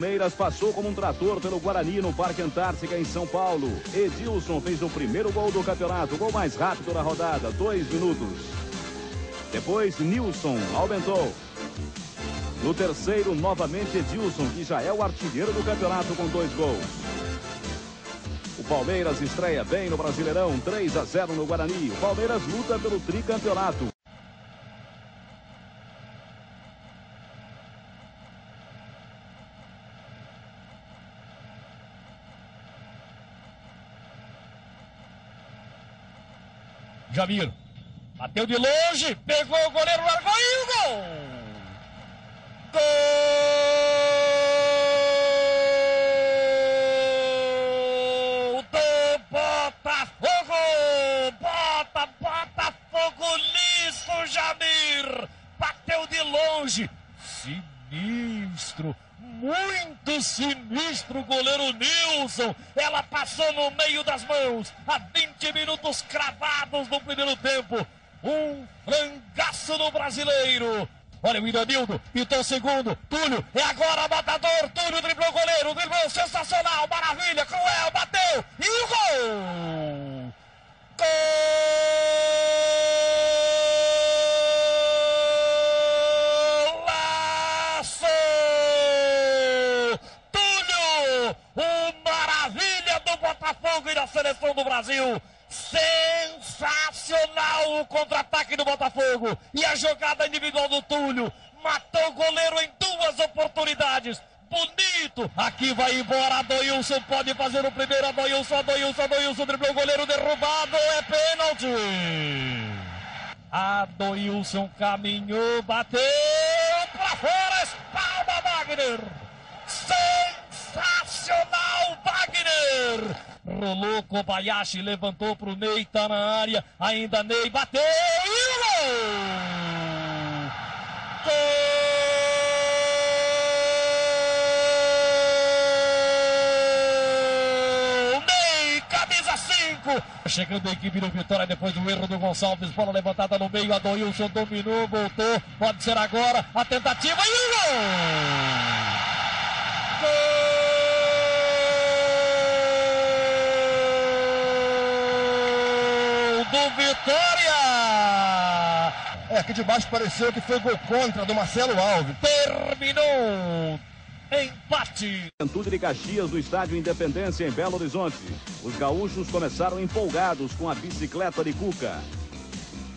Palmeiras passou como um trator pelo Guarani no Parque Antártica em São Paulo. Edilson fez o primeiro gol do campeonato, gol mais rápido da rodada, dois minutos. Depois, Nilson aumentou. No terceiro, novamente Edilson, que já é o artilheiro do campeonato com dois gols. O Palmeiras estreia bem no Brasileirão, 3 a 0 no Guarani. O Palmeiras luta pelo tricampeonato. Jamir. Bateu de longe, pegou o goleiro, largou e o gol! Gol do Botafogo! Bota, Botafogo liso, Jamir! Bateu de longe, sinistro, muito sinistro o goleiro Nilson. Ela passou no meio das mãos. A 20 minutos cravados no primeiro tempo. Um frangaço no brasileiro. Olha o Iranildo, pintou o segundo. Túlio, é agora matador. Túlio driblou o goleiro. Driblou sensacional, maravilha, cruel, bateu. E o gol! Golaço! Túlio, o maravilha do Botafogo e da seleção do Brasil. Sensacional o contra-ataque do Botafogo. E a jogada individual do Túlio. Matou o goleiro em duas oportunidades. Bonito. Aqui vai embora. Adoilson pode fazer o primeiro. Adoilson, Adoilson, Adoilson. Driblou o goleiro derrubado. É pênalti. Adoilson caminhou, bateu pra fora. Espalma Wagner. Rolou Kobayashi, levantou pro Ney, tá na área. Ainda Ney bateu e gol! Gol! Ney, camisa 5. Chegando a equipe do Vitória depois do erro do Gonçalves. Bola levantada no meio. Adoilson dominou, voltou. Pode ser agora a tentativa e o gol! Gol do Vitória! É, aqui de baixo pareceu que foi gol contra do Marcelo Alves. Terminou! Empate! Juventude de Caxias do Estádio Independência em Belo Horizonte. Os gaúchos começaram empolgados com a bicicleta de Cuca.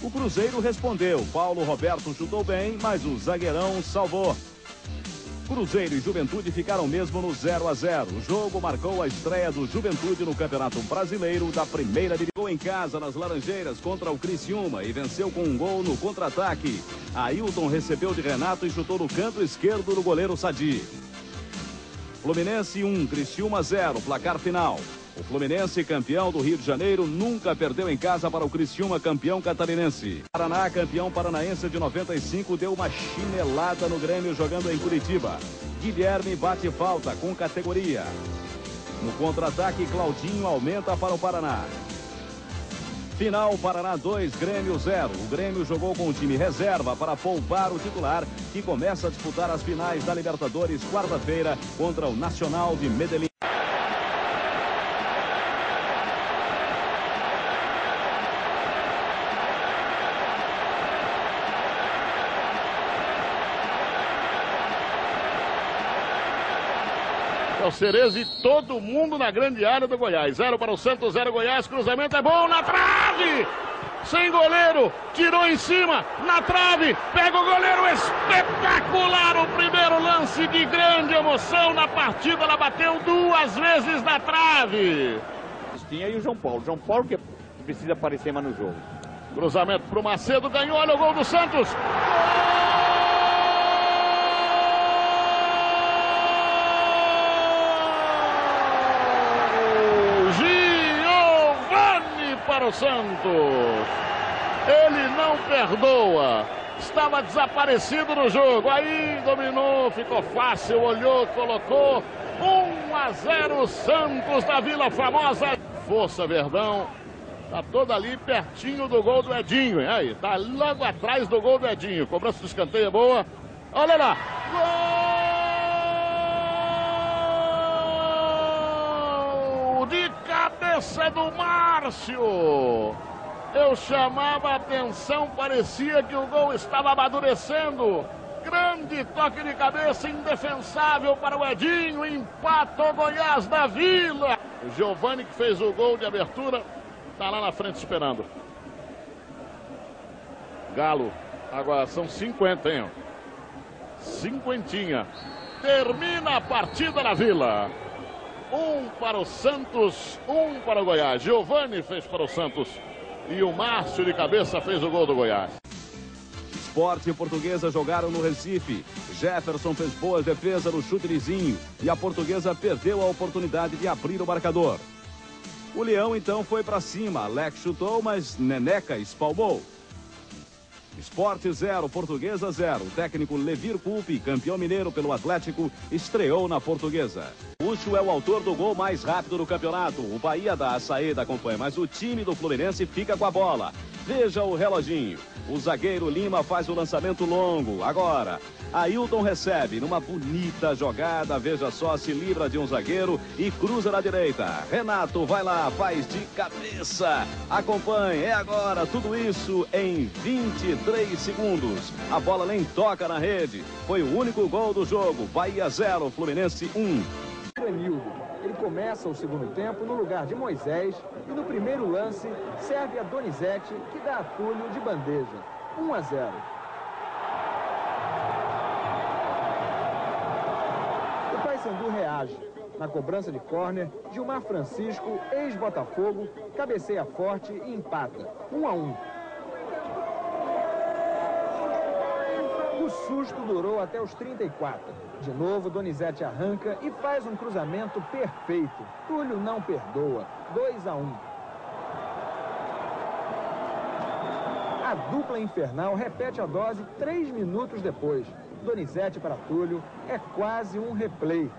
O Cruzeiro respondeu. Paulo Roberto chutou bem, mas o zagueirão salvou. Cruzeiro e Juventude ficaram mesmo no 0 a 0. O jogo marcou a estreia do Juventude no Campeonato Brasileiro da Primeira Divisão em casa nas Laranjeiras contra o Criciúma e venceu com um gol no contra-ataque. Ailton recebeu de Renato e chutou no canto esquerdo do goleiro Sadi. Fluminense 1, Criciúma 0, placar final. O Fluminense, campeão do Rio de Janeiro, nunca perdeu em casa para o Criciúma, campeão catarinense. Paraná, campeão paranaense de 95, deu uma chinelada no Grêmio jogando em Curitiba. Guilherme bate falta com categoria. No contra-ataque, Claudinho aumenta para o Paraná. Final, Paraná 2, Grêmio 0. O Grêmio jogou com o time reserva para poupar o titular, que começa a disputar as finais da Libertadores quarta-feira contra o Nacional de Medellín. É o Cerezo e todo mundo na grande área do Goiás. Zero para o Santos, zero Goiás. Cruzamento é bom na trave. Sem goleiro, tirou em cima, na trave, pega o goleiro, espetacular o primeiro lance de grande emoção na partida, ela bateu duas vezes na trave. Tinha e o João Paulo. João Paulo que precisa aparecer mais no jogo. Cruzamento para o Macedo, ganhou, olha o gol do Santos. Para o Santos. Ele não perdoa. Estava desaparecido no jogo. Aí dominou, ficou fácil, olhou, colocou. 1 a 0 Santos da Vila Famosa. Força Verdão. Tá toda ali pertinho do gol do Edinho, hein? Aí, tá logo atrás do gol do Edinho. Cobrança do escanteio boa. Olha lá. Gol! Cabeça é do Márcio. Eu chamava a atenção, parecia que o gol estava amadurecendo. Grande toque de cabeça, indefensável para o Edinho. Empata o Goiás na Vila. O Giovani que fez o gol de abertura, está lá na frente esperando. Galo, agora são 50, hein? Cinquentinha. Termina a partida na Vila. Um para o Santos, um para o Goiás. Giovani fez para o Santos. E o Márcio de cabeça fez o gol do Goiás. Esporte e Portuguesa jogaram no Recife. Jefferson fez boa defesa no chute lisinho e a Portuguesa perdeu a oportunidade de abrir o marcador. O Leão então foi para cima. Alex chutou, mas Neneca espalmou. Esporte 0, Portuguesa 0. O técnico Levir Culpe, campeão mineiro pelo Atlético, estreou na Portuguesa. Úcio é o autor do gol mais rápido do campeonato. O Bahia dá a saída, acompanha, mas o time do Fluminense fica com a bola. Veja o reloginho. O zagueiro Lima faz o lançamento longo. Agora, Ailton recebe numa bonita jogada. Veja só, se livra de um zagueiro e cruza na direita. Renato vai lá, faz de cabeça. Acompanhe, é agora. Tudo isso em 23 segundos. A bola nem toca na rede. Foi o único gol do jogo. Bahia 0, Fluminense 1. Renildo. Ele começa o segundo tempo no lugar de Moisés e no primeiro lance serve a Donizete que dá a de bandeja. 1 a 0. Paysandu reage. Na cobrança de córner, Gilmar Francisco, ex-Botafogo, cabeceia forte e empata. 1 a 1. O susto durou até os 34. De novo, Donizete arranca e faz um cruzamento perfeito. Túlio não perdoa. 2 a 1. A dupla infernal repete a dose três minutos depois. Donizete para Túlio é quase um replay.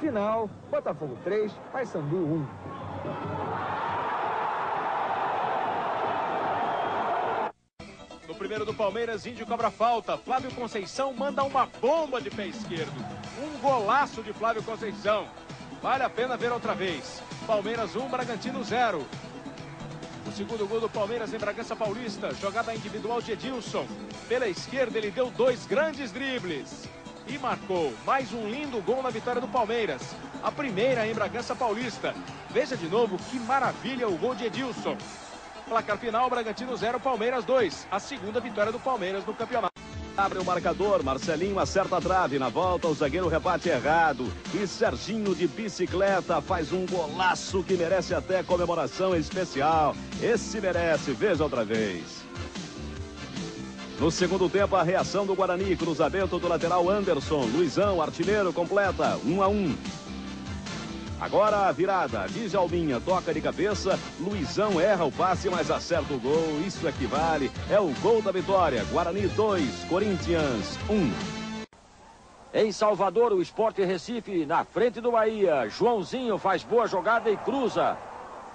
Final, Botafogo 3, Paysandu 1. No primeiro do Palmeiras, Índio cobra falta. Flávio Conceição manda uma bomba de pé esquerdo. Um golaço de Flávio Conceição. Vale a pena ver outra vez. Palmeiras 1, Bragantino 0. Segundo gol do Palmeiras em Bragança Paulista. Jogada individual de Edilson. Pela esquerda, ele deu dois grandes dribles. E marcou mais um lindo gol na vitória do Palmeiras. A primeira em Bragança Paulista. Veja de novo que maravilha o gol de Edilson. Placar final, Bragantino 0, Palmeiras 2. A segunda vitória do Palmeiras no campeonato. Abre o marcador, Marcelinho acerta a trave. Na volta, o zagueiro rebate errado. E Serginho de bicicleta faz um golaço que merece até comemoração especial. Esse merece, veja outra vez. No segundo tempo, a reação do Guarani, cruzamento do lateral Anderson. Luizão, artilheiro, completa, 1 a 1. Agora a virada, Djalminha toca de cabeça, Luizão erra o passe, mas acerta o gol, isso equivale, é o gol da vitória, Guarani 2, Corinthians 1. Em Salvador, o Esporte Recife na frente do Bahia. Joãozinho faz boa jogada e cruza.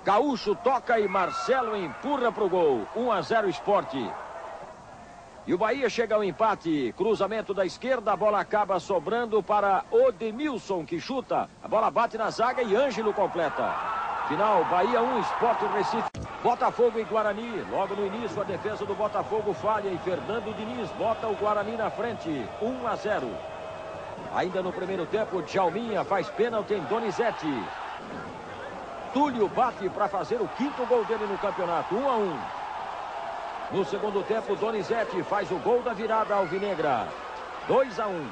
Gaúcho toca e Marcelo empurra para o gol. 1 a 0 Esporte. E o Bahia chega ao empate. Cruzamento da esquerda, a bola acaba sobrando para Odemilson, que chuta. A bola bate na zaga e Ângelo completa. Final, Bahia 1, Esporte Recife. Botafogo e Guarani. Logo no início, a defesa do Botafogo falha e Fernando Diniz bota o Guarani na frente. 1 a 0. Ainda no primeiro tempo, Djalminha faz pênalti em Donizete. Túlio bate para fazer o quinto gol dele no campeonato. 1 a 1. No segundo tempo, Donizete faz o gol da virada alvinegra. 2 a 1.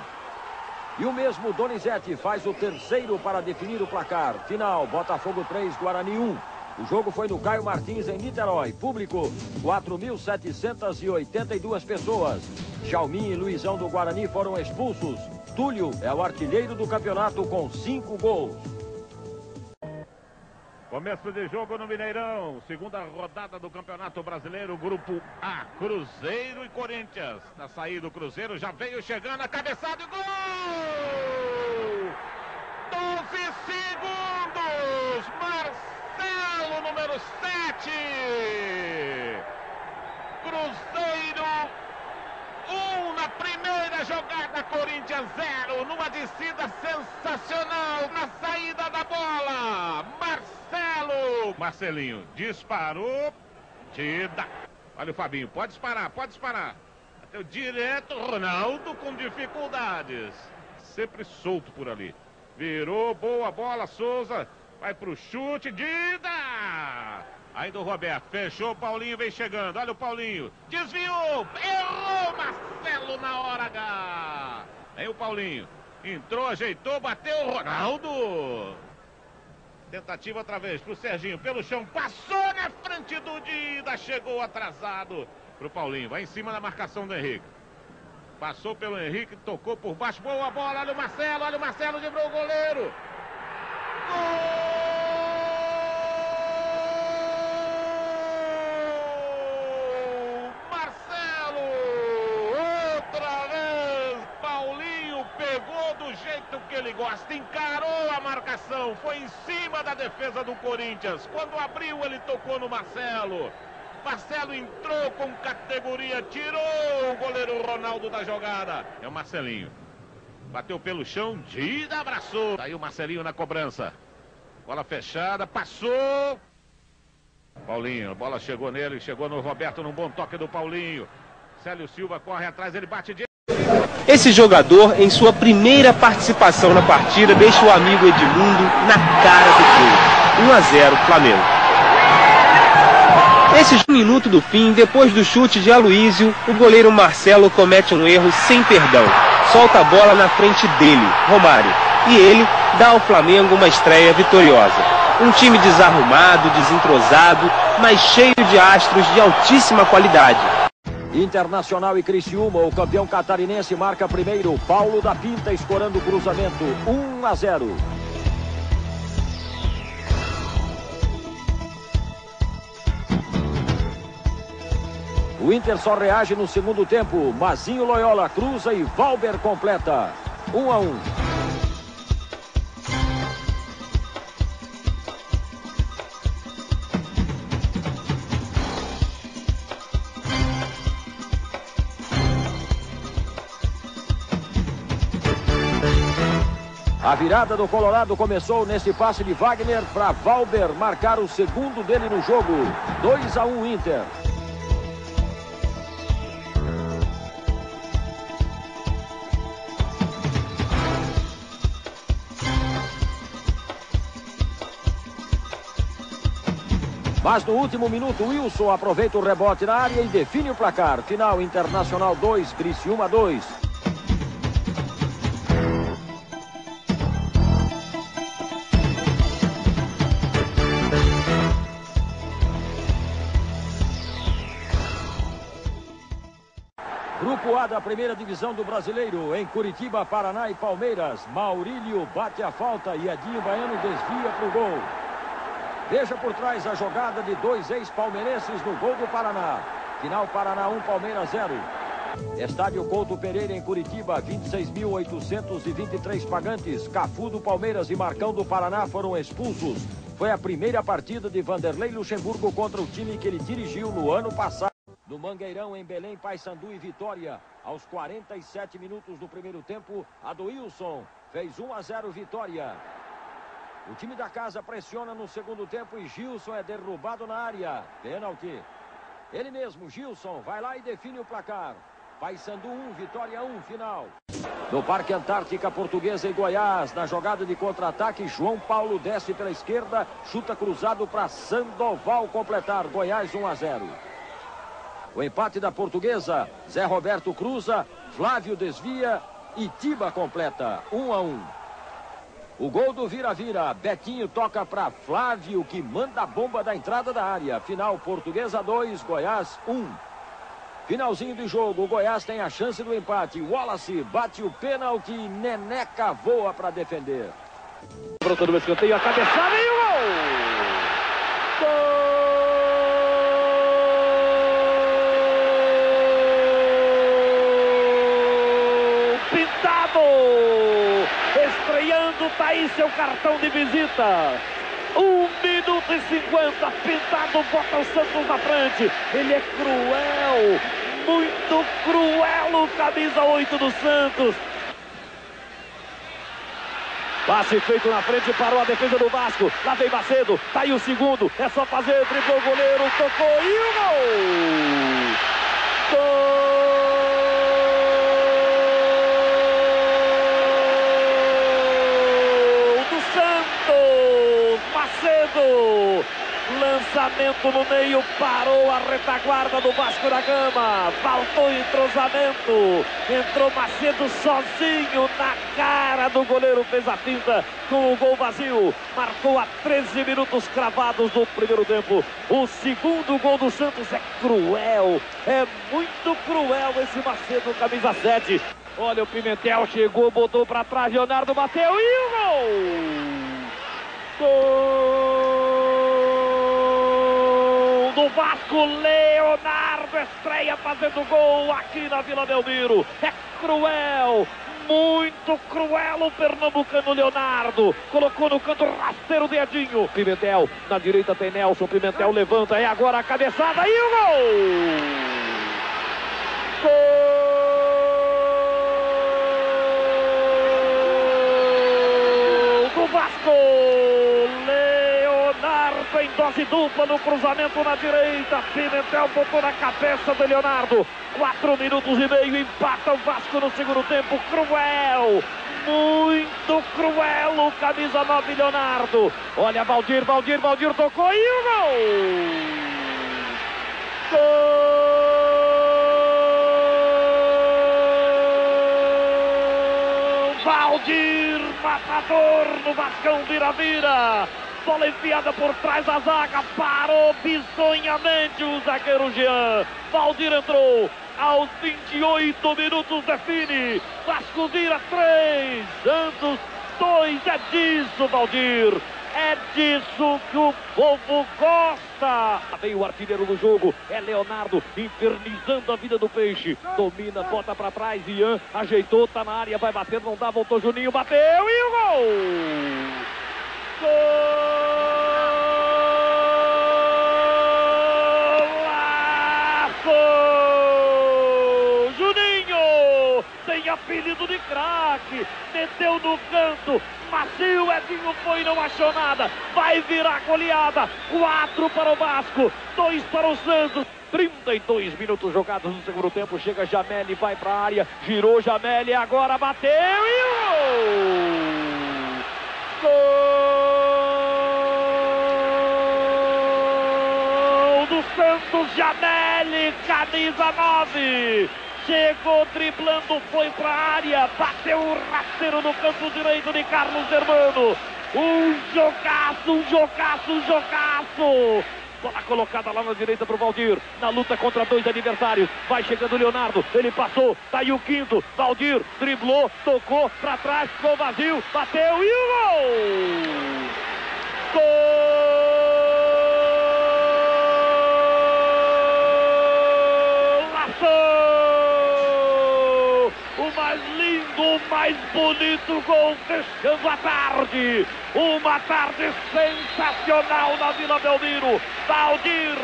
E o mesmo Donizete faz o terceiro para definir o placar. Final, Botafogo 3, Guarani 1. O jogo foi no Caio Martins, em Niterói. Público, 4.782 pessoas. Jalmin e Luizão do Guarani foram expulsos. Túlio é o artilheiro do campeonato com cinco gols. Começo de jogo no Mineirão, segunda rodada do Campeonato Brasileiro, Grupo A, Cruzeiro e Corinthians. Na saída do Cruzeiro já veio chegando a cabeçada e gol! 12 segundos! Marcelo, número 7! Cruzeiro 1 na primeira jogada, Corinthians 0, numa descida sensacional na saída da bola. Marcelinho disparou. Tida. Olha o Fabinho, pode disparar, pode disparar. Bateu direto, Ronaldo com dificuldades. Sempre solto por ali. Virou, boa bola, Souza. Vai pro chute, Dida! Ainda o Roberto, fechou, Paulinho vem chegando. Olha o Paulinho, desviou, errou Marcelo na hora H. Aí o Paulinho, entrou, ajeitou, bateu o Ronaldo. Tentativa outra vez pro Serginho, pelo chão, passou na frente do Dida, chegou atrasado pro Paulinho. Vai em cima da marcação do Henrique. Passou pelo Henrique, tocou por baixo, boa bola, olha o Marcelo, olha o Marcelo, livrou o goleiro. Gol! Marcelo! Outra vez! Paulinho pegou do gosta, encarou a marcação, foi em cima da defesa do Corinthians. Quando abriu, ele tocou no Marcelo. Marcelo entrou com categoria, tirou o goleiro Ronaldo da jogada. É o Marcelinho. Bateu pelo chão, Dida abraçou. Tá aí o Marcelinho na cobrança. Bola fechada, passou. Paulinho, a bola chegou nele, chegou no Roberto num bom toque do Paulinho. Célio Silva corre atrás, ele bate de. Esse jogador, em sua primeira participação na partida, deixa o amigo Edmundo na cara do gol. 1 a 0 Flamengo. Esse minuto do fim, depois do chute de Aloísio, o goleiro Marcelo comete um erro sem perdão. Solta a bola na frente dele, Romário. E ele dá ao Flamengo uma estreia vitoriosa. Um time desarrumado, desentrosado, mas cheio de astros de altíssima qualidade. Internacional e Criciúma, o campeão catarinense marca primeiro. Paulo da Pinta escorando o cruzamento. 1 a 0. O Inter só reage no segundo tempo. Mazinho Loyola cruza e Valber completa. 1 a 1. Virada do Colorado começou nesse passe de Wagner para Valber marcar o segundo dele no jogo. 2 a 1 Inter. Mas no último minuto, Wilson aproveita o rebote na área e define o placar. Final Internacional 2, Criciúma 2. Grupo A da primeira divisão do brasileiro, em Curitiba, Paraná e Palmeiras. Maurílio bate a falta e Edinho Baiano desvia para o gol. Veja por trás a jogada de dois ex-palmeirenses no gol do Paraná. Final Paraná 1, Palmeiras 0. Estádio Couto Pereira em Curitiba, 26.823 pagantes. Cafu do Palmeiras e Marcão do Paraná foram expulsos. Foi a primeira partida de Vanderlei Luxemburgo contra o time que ele dirigiu no ano passado. No Mangueirão, em Belém, Paysandu e Vitória. Aos 47 minutos do primeiro tempo, a do Wilson fez 1 a 0 Vitória. O time da casa pressiona no segundo tempo e Gilson é derrubado na área. Pênalti. Ele mesmo, Gilson, vai lá e define o placar. Paysandu 1, Vitória 1, final. No Parque Antártica Portuguesa em Goiás, na jogada de contra-ataque, João Paulo desce pela esquerda, chuta cruzado para Sandoval completar. Goiás 1 a 0. O empate da Portuguesa, Zé Roberto cruza, Flávio desvia e Tiba completa. 1 a 1. O gol do vira-vira. Betinho toca para Flávio, que manda a bomba da entrada da área. Final Portuguesa 2, Goiás 1. Finalzinho do jogo, o Goiás tem a chance do empate. Wallace bate o pênalti Neneca voa para defender. Brotou no escanteio, a cabeçada e o gol! Gol! Estreando, tá aí seu cartão de visita. Um minuto e cinquenta, pintado, bota o Santos na frente. Ele é cruel, muito cruel, o camisa 8 do Santos. Passe feito na frente, parou a defesa do Vasco. Lá vem Macedo, tá aí o segundo. É só fazer, driblou o goleiro, tocou e o gol! Gol do Santos! Macedo! Lançamento no meio, parou a retaguarda do Vasco da Gama. Faltou entrosamento. Entrou Macedo sozinho na cara do goleiro. Fez a finta com o gol vazio. Marcou a 13 minutos cravados do primeiro tempo. O segundo gol do Santos é cruel. É muito cruel esse Macedo, camisa 7. Olha o Pimentel, chegou, botou para trás. Leonardo bateu e o gol! Gol! Do Vasco, Leonardo estreia fazendo gol aqui na Vila Belmiro. É cruel, muito cruel o pernambucano Leonardo. Colocou no canto rasteiro dedinho. Pimentel, na direita tem Nelson. Pimentel levanta, é agora a cabeçada e o gol! Gol Em dose dupla no cruzamento na direita. Pimentel botou na cabeça do Leonardo. Quatro minutos e meio, empata o Vasco no segundo tempo. Cruel! Muito cruel o camisa 9 Leonardo. Olha Valdir, Valdir, Valdir tocou e o gol! Gol! Valdir, matador no Vascão vira-vira. Bola enfiada por trás da zaga, parou bizonhamente o zagueiro Jean. Valdir entrou, aos 28 minutos define. Vasco vira 3, Santos 2. É disso, Valdir. É disso que o povo gosta. Vem o artilheiro do jogo, é Leonardo, infernizando a vida do peixe. Domina, bota pra trás, Ian ajeitou, tá na área, vai bater, não dá, voltou Juninho, bateu e o gol! Golaço! Juninho tem apelido de craque, meteu no canto, macio, Edinho foi não achou nada, vai virar goleada, quatro para o Vasco, dois para o Santos. 32 minutos jogados no segundo tempo. Chega Jameli, vai para a área. Girou Jameli, agora bateu e gol! Gol do Santos Janelli, camisa 9. Chegou driblando, foi para a área, bateu o rasteiro no canto direito de Carlos Germano. Um jogaço, um jogaço, um jogaço. Bola colocada lá na direita para o Valdir. Na luta contra dois adversários. Vai chegando o Leonardo. Ele passou. Tá aí o quinto. Valdir driblou, tocou para trás. Ficou vazio. Bateu e o gol! Golaço! O mais lindo, mais bonito gol fechando a tarde. Uma tarde sensacional na Vila Belmiro. Valdir,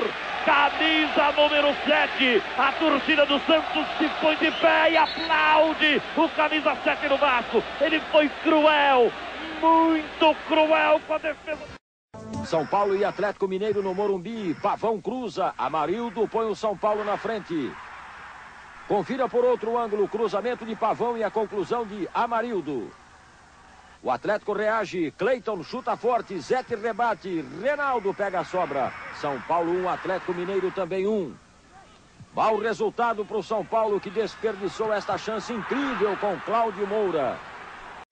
camisa número 7. A torcida do Santos se põe de pé e aplaude o camisa 7 do Vasco. Ele foi cruel, muito cruel com a defesa. São Paulo e Atlético Mineiro no Morumbi. Pavão cruza. Amarildo põe o São Paulo na frente. Confira por outro ângulo o cruzamento de Pavão e a conclusão de Amarildo. O Atlético reage. Cleiton chuta forte. Zete rebate. Renaldo pega a sobra. São Paulo 1, um, Atlético Mineiro também 1. Um. Mau resultado para o São Paulo que desperdiçou esta chance incrível com Cláudio Moura.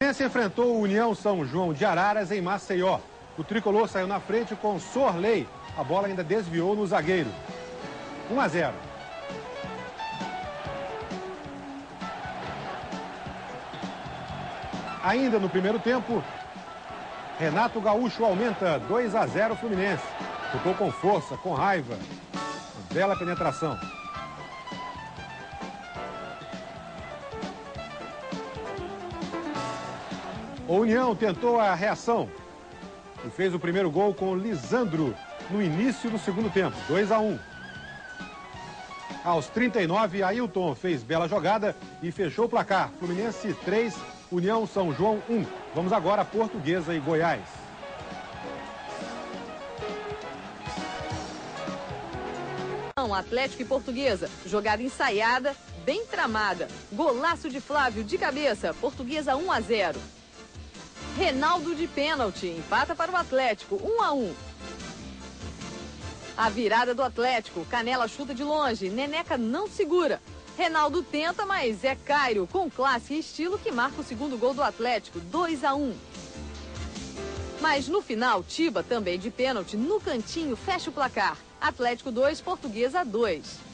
Esse enfrentou o União São João de Araras em Maceió. O tricolor saiu na frente com Sorley. A bola ainda desviou no zagueiro. 1 a 0. Ainda no primeiro tempo, Renato Gaúcho aumenta 2 a 0 Fluminense. Tocou com força, com raiva. Bela penetração. O União tentou a reação e fez o primeiro gol com Lisandro no início do segundo tempo, 2 a 1. Aos 39, Ailton fez bela jogada e fechou o placar. Fluminense 3, União São João 1. Vamos agora a Portuguesa e Goiás. Atlético e Portuguesa, jogada ensaiada, bem tramada. Golaço de Flávio de cabeça, Portuguesa 1 a 0. Renaldo de pênalti, empata para o Atlético, 1 a 1. A virada do Atlético, Canela chuta de longe, Neneca não segura. Renaldo tenta, mas é Cairo com classe e estilo que marca o segundo gol do Atlético, 2 a 1. Mas no final, Tiba, também de pênalti, no cantinho, fecha o placar. Atlético 2, Portuguesa 2.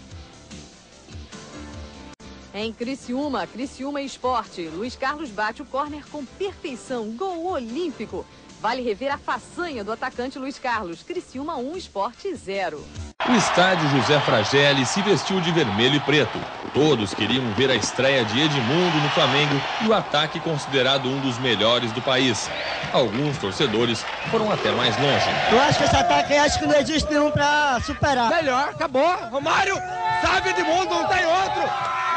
Em Criciúma, Criciúma Esporte, Luiz Carlos bate o córner com perfeição, gol olímpico. Vale rever a façanha do atacante Luiz Carlos, Criciúma 1, Esporte 0. O estádio José Fragelli se vestiu de vermelho e preto. Todos queriam ver a estreia de Edmundo no Flamengo e o ataque considerado um dos melhores do país. Alguns torcedores foram até mais longe. Eu acho que esse ataque acho que não existe nenhum para superar. Melhor, acabou. Romário, sabe Edmundo, não tem outro.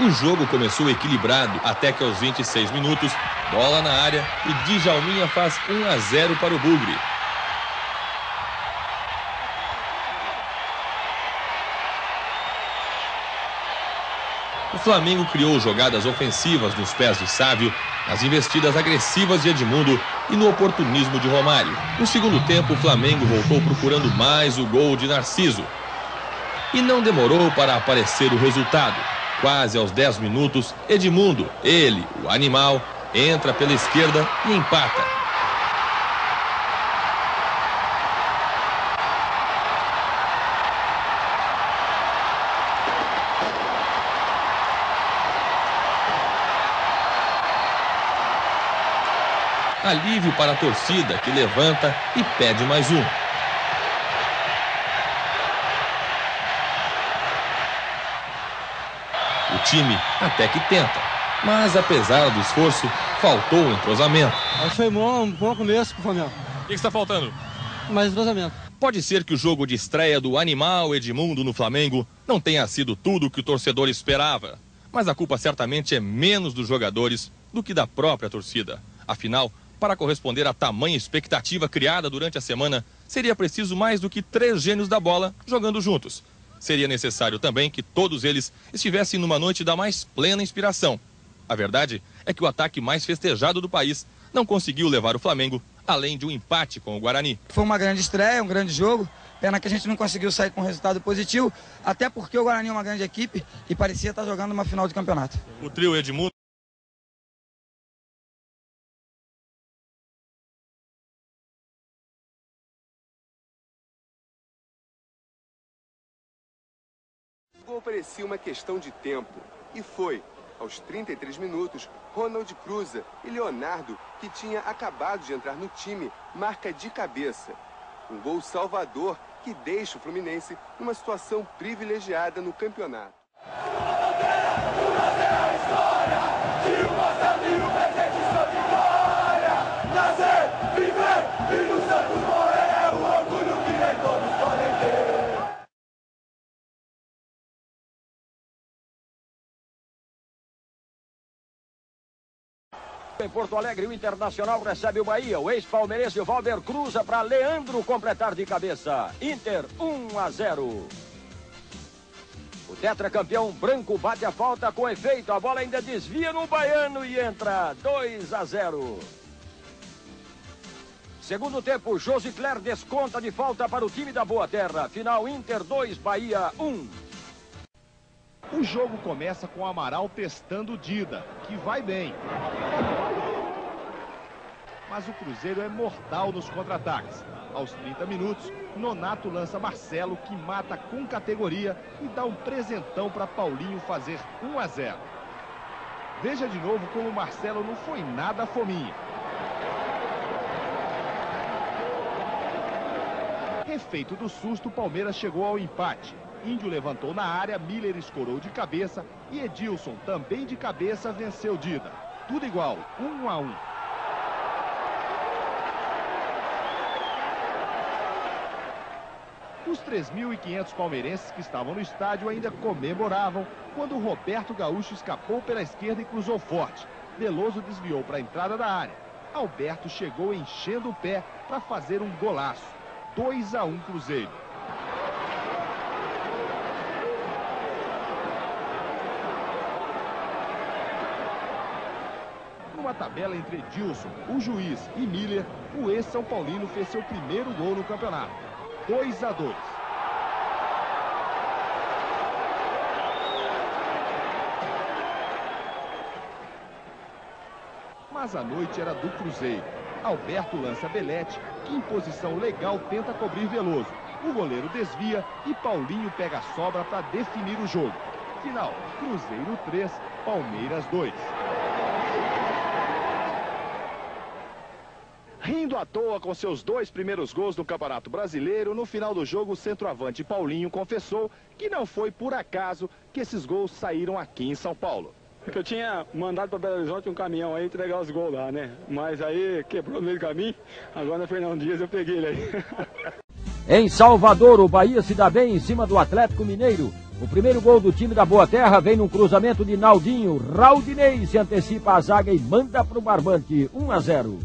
O jogo começou equilibrado até que aos 26 minutos, bola na área e Djalminha faz 1 a 0 para o Bugre. O Flamengo criou jogadas ofensivas nos pés de Sávio, nas investidas agressivas de Edmundo e no oportunismo de Romário. No segundo tempo, o Flamengo voltou procurando mais o gol de Narciso. E não demorou para aparecer o resultado. Quase aos 10 minutos, Edmundo, ele, o animal, entra pela esquerda e empata. Alívio para a torcida que levanta e pede mais um. Time até que tenta, mas apesar do esforço, faltou o entrosamento. Acho que foi bom, um bom começo pro Flamengo. O que está faltando? Mais entrosamento. Pode ser que o jogo de estreia do animal Edmundo no Flamengo não tenha sido tudo o que o torcedor esperava, mas a culpa certamente é menos dos jogadores do que da própria torcida. Afinal, para corresponder à tamanha expectativa criada durante a semana, seria preciso mais do que três gênios da bola jogando juntos. Seria necessário também que todos eles estivessem numa noite da mais plena inspiração. A verdade é que o ataque mais festejado do país não conseguiu levar o Flamengo além de um empate com o Guarani. Foi uma grande estreia, um grande jogo. Pena que a gente não conseguiu sair com um resultado positivo, até porque o Guarani é uma grande equipe e parecia estar jogando uma final de campeonato. O trio Edmundo. Gol parecia uma questão de tempo. E foi. Aos 33 minutos, Ronald cruza e Leonardo, que tinha acabado de entrar no time, marca de cabeça. Um gol salvador que deixa o Fluminense numa situação privilegiada no campeonato. Em Porto Alegre, o Internacional recebe o Bahia. O ex-palmeirense Valder cruza para Leandro completar de cabeça. Inter 1 a 0. O tetracampeão branco bate a falta com efeito. A bola ainda desvia no baiano e entra 2 a 0. Segundo tempo, Josicler desconta de falta para o time da Boa Terra. Final Inter 2, Bahia 1. O jogo começa com o Amaral testando o Dida, que vai bem. Mas o Cruzeiro é mortal nos contra-ataques. Aos 30 minutos, Nonato lança Marcelo, que mata com categoria e dá um presentão para Paulinho fazer 1 a 0. Veja de novo como o Marcelo não foi nada fominha. Refeito do susto, o Palmeiras chegou ao empate. Índio levantou na área, Miller escorou de cabeça e Edilson, também de cabeça, venceu Dida. Tudo igual, 1 a 1. Os 3.500 palmeirenses que estavam no estádio ainda comemoravam quando Roberto Gaúcho escapou pela esquerda e cruzou forte. Veloso desviou para a entrada da área. Alberto chegou enchendo o pé para fazer um golaço. 2 a 1 Cruzeiro. Numa tabela entre Edilson, o juiz e Miller, o ex-São Paulino fez seu primeiro gol no campeonato. 2 a 2. Mas a noite era do Cruzeiro. Alberto lança Belete, que em posição legal tenta cobrir Veloso. O goleiro desvia e Paulinho pega a sobra para definir o jogo. Final, Cruzeiro 3, Palmeiras 2. Rindo à toa com seus dois primeiros gols no Campeonato Brasileiro, no final do jogo, o centroavante Paulinho confessou que não foi por acaso que esses gols saíram aqui em São Paulo. É eu tinha mandado para Belo Horizonte um caminhão aí entregar os gols lá, né? Mas aí quebrou no meio do caminho, agora na Fernão Dias eu peguei ele aí. Em Salvador, o Bahia se dá bem em cima do Atlético Mineiro. O primeiro gol do time da Boa Terra vem num cruzamento de Naldinho. Raudinei se antecipa a zaga e manda para o Barbante. 1 a 0.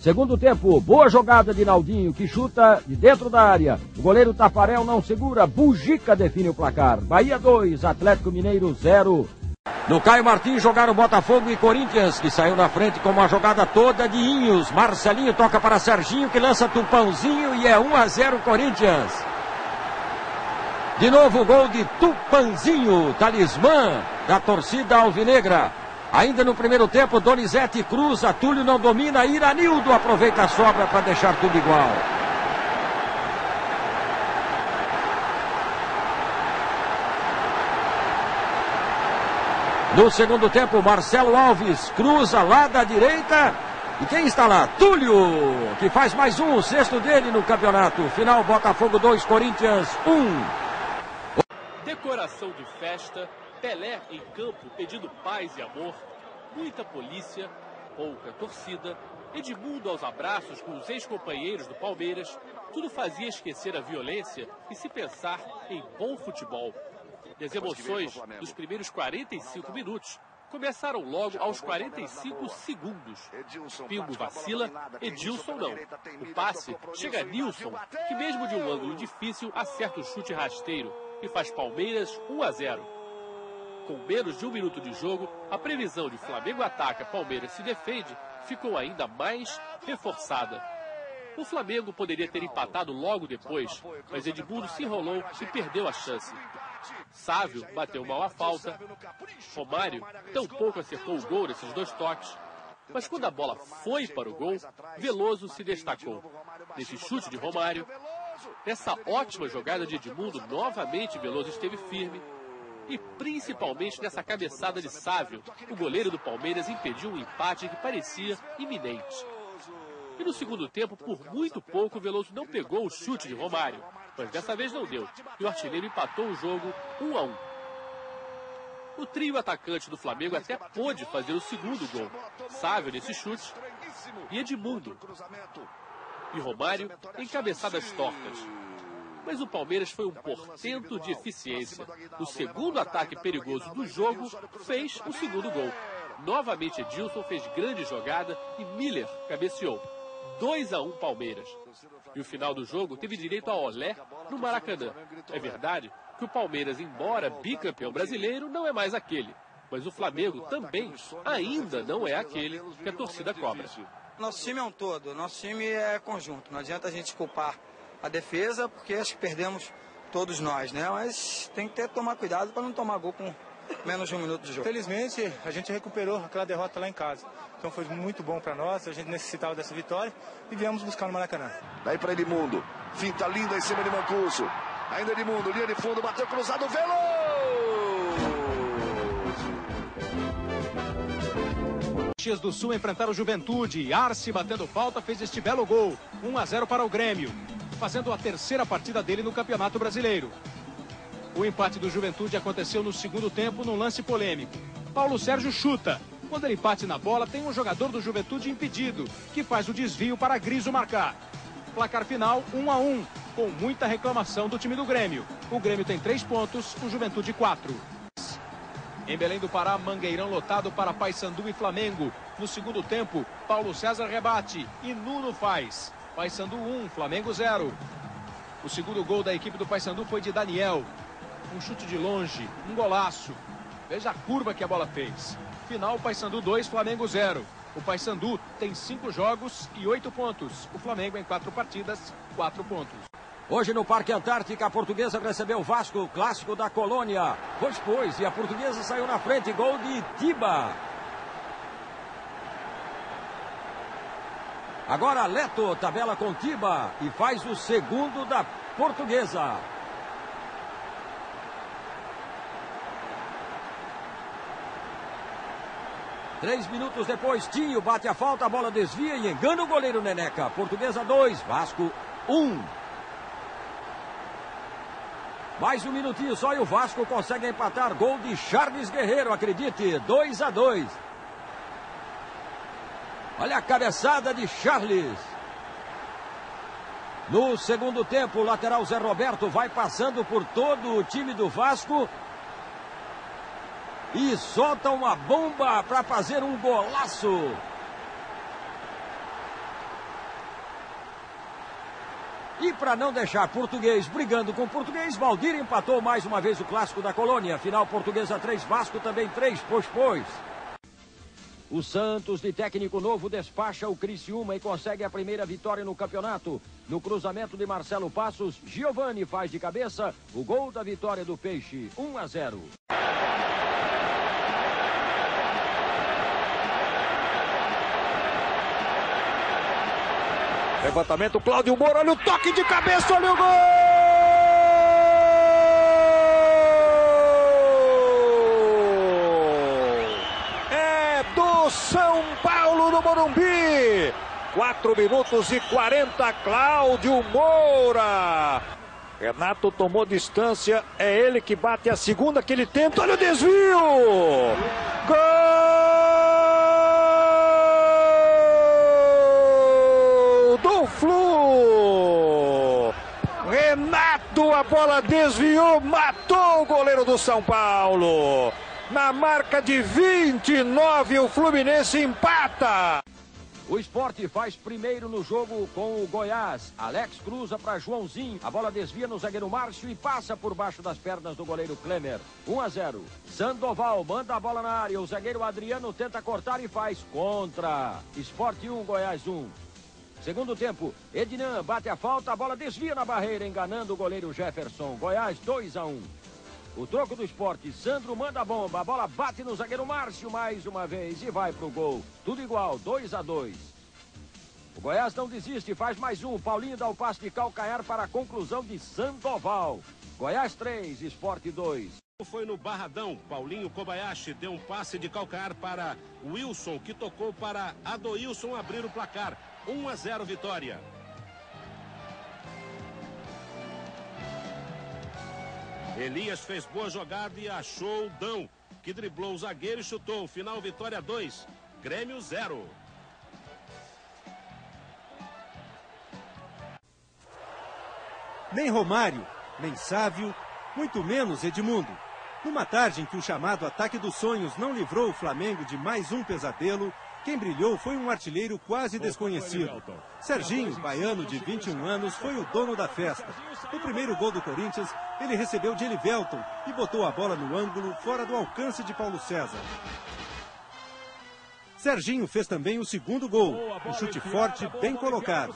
Segundo tempo, boa jogada de Naldinho, que chuta de dentro da área. O goleiro Tafarel não segura, Bujica define o placar. Bahia 2, Atlético Mineiro 0. No Caio Martins jogaram Botafogo e Corinthians, que saiu na frente com uma jogada toda de Inhos. Marcelinho toca para Serginho, que lança Tupãozinho e é 1 a 0 Corinthians. De novo gol de Tupanzinho, talismã da torcida alvinegra. Ainda no primeiro tempo, Donizete cruza, Túlio não domina, Iranildo aproveita a sobra para deixar tudo igual. No segundo tempo, Marcelo Alves cruza lá da direita. E quem está lá? Túlio, que faz mais um, sexto dele no campeonato. Final, Botafogo 2, Corinthians 1. Decoração de festa, Pelé em campo pedindo paz e amor, muita polícia, pouca torcida, Edmundo aos abraços com os ex-companheiros do Palmeiras, tudo fazia esquecer a violência e se pensar em bom futebol. E as emoções dos primeiros 45 minutos começaram logo aos 45 segundos. Pingo vacila, Edilson não. O passe chega a Nilson, que mesmo de um ângulo difícil acerta o chute rasteiro e faz Palmeiras 1 a 0. Com menos de um minuto de jogo, a previsão de Flamengo ataca, Palmeiras se defende ficou ainda mais reforçada. O Flamengo poderia ter empatado logo depois, mas Edmundo se enrolou e perdeu a chance. Sávio bateu mal a falta. Romário tampouco acertou o gol nesses dois toques. Mas quando a bola foi para o gol, Veloso se destacou. Nesse chute de Romário, nessa ótima jogada de Edmundo, novamente Veloso esteve firme. E principalmente nessa cabeçada de Sávio, o goleiro do Palmeiras impediu um empate que parecia iminente. E no segundo tempo, por muito pouco, Veloso não pegou o chute de Romário. Mas dessa vez não deu. E o artilheiro empatou o jogo 1 a 1. O trio atacante do Flamengo até pôde fazer o segundo gol. Sávio nesse chute e Edmundo. E Romário em cabeçadas tortas. Mas o Palmeiras foi um portento de eficiência. O segundo ataque perigoso do jogo fez o segundo gol. Novamente Edilson fez grande jogada e Miller cabeceou. 2 a 1 Palmeiras. E o final do jogo teve direito a Olé no Maracanã. É verdade que o Palmeiras, embora bicampeão brasileiro, não é mais aquele. Mas o Flamengo também ainda não é aquele que a torcida cobra. Nosso time é um todo, nosso time é conjunto. Não adianta a gente culpar a defesa, porque acho que perdemos todos nós, né? Mas tem que ter, tomar cuidado para não tomar gol com menos de um minuto de jogo. Felizmente, a gente recuperou aquela derrota lá em casa. Então foi muito bom para nós, a gente necessitava dessa vitória e viemos buscar no Maracanã. Daí para Edmundo, finta linda em cima de Mancuso. Ainda Edmundo, linha de fundo, bateu cruzado, Veloso! Caxias do Sul enfrentaram o Juventude. Arce batendo falta fez este belo gol. 1 a 0 para o Grêmio, fazendo a terceira partida dele no Campeonato Brasileiro. O empate do Juventude aconteceu no segundo tempo num lance polêmico. Paulo Sérgio chuta. Quando ele bate na bola, tem um jogador do Juventude impedido, que faz o desvio para Griso marcar. Placar final 1 a 1, com muita reclamação do time do Grêmio. O Grêmio tem três pontos, o Juventude quatro. Em Belém do Pará, Mangueirão lotado para Paysandu e Flamengo. No segundo tempo, Paulo César rebate e Nuno faz. Paysandu 1, Flamengo 0. O segundo gol da equipe do Paysandu foi de Daniel. Um chute de longe, um golaço. Veja a curva que a bola fez. Final, Paysandu 2, Flamengo 0. O Paysandu tem cinco jogos e oito pontos. O Flamengo em quatro partidas, quatro pontos. Hoje no Parque Antártica, a portuguesa recebeu o Vasco, clássico da colônia. Pois, pois, e a portuguesa saiu na frente, gol de Tiba. Agora Leto tabela com Tiba e faz o segundo da portuguesa. Três minutos depois, Tinho bate a falta, a bola desvia e engana o goleiro Neneca. Portuguesa 2, Vasco 1. Um. Mais um minutinho só e o Vasco consegue empatar. Gol de Charles Guerreiro, acredite. 2 a 2. Olha a cabeçada de Charles. No segundo tempo, o lateral Zé Roberto vai passando por todo o time do Vasco. E solta uma bomba para fazer um golaço. E para não deixar português brigando com português, Valdir empatou mais uma vez o clássico da colônia. Final portuguesa 3, Vasco também 3, pois pois. O Santos, de técnico novo, despacha o Criciúma e consegue a primeira vitória no campeonato. No cruzamento de Marcelo Passos, Giovani faz de cabeça o gol da vitória do Peixe, 1 a 0. Levantamento, Cláudio Moura, olha o toque de cabeça, olha o gol! São Paulo no Morumbi. 4 minutos e 40, Cláudio Moura. Renato tomou distância, é ele que bate a segunda que ele tenta, olha o desvio! Gol do Flu! Renato, a bola desviou, matou o goleiro do São Paulo. Na marca de 29, o Fluminense empata. O esporte faz primeiro no jogo com o Goiás. Alex cruza para Joãozinho. A bola desvia no zagueiro Márcio e passa por baixo das pernas do goleiro Klemer. 1 a 0. Sandoval manda a bola na área. O zagueiro Adriano tenta cortar e faz contra. Esporte 1, Goiás 1. Segundo tempo, Ednan bate a falta, a bola desvia na barreira, enganando o goleiro Jefferson. Goiás 2 a 1. O troco do esporte, Sandro manda a bomba, a bola bate no zagueiro Márcio mais uma vez e vai pro gol. Tudo igual, 2 a 2. O Goiás não desiste, faz mais um. Paulinho dá o passe de calcanhar para a conclusão de Sandoval. Goiás 3, Esporte 2. Foi no Barradão. Paulinho Kobayashi deu um passe de calcanhar para Wilson, que tocou para Adoilson abrir o placar. 1 a 0 vitória. Elias fez boa jogada e achou o Dão, que driblou o zagueiro e chutou. Final vitória 2, Grêmio 0. Nem Romário, nem Sávio, muito menos Edmundo. Numa tarde em que o chamado ataque dos sonhos não livrou o Flamengo de mais um pesadelo, quem brilhou foi um artilheiro quase desconhecido. Serginho, baiano de 21 anos, foi o dono da festa. No primeiro gol do Corinthians, ele recebeu de Elivelton e botou a bola no ângulo, fora do alcance de Paulo César. Serginho fez também o segundo gol, um chute forte, bem colocado.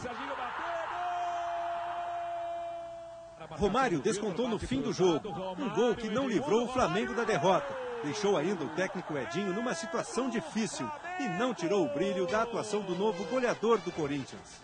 Romário descontou no fim do jogo, um gol que não livrou o Flamengo da derrota. Deixou ainda o técnico Edinho numa situação difícil e não tirou o brilho da atuação do novo goleador do Corinthians.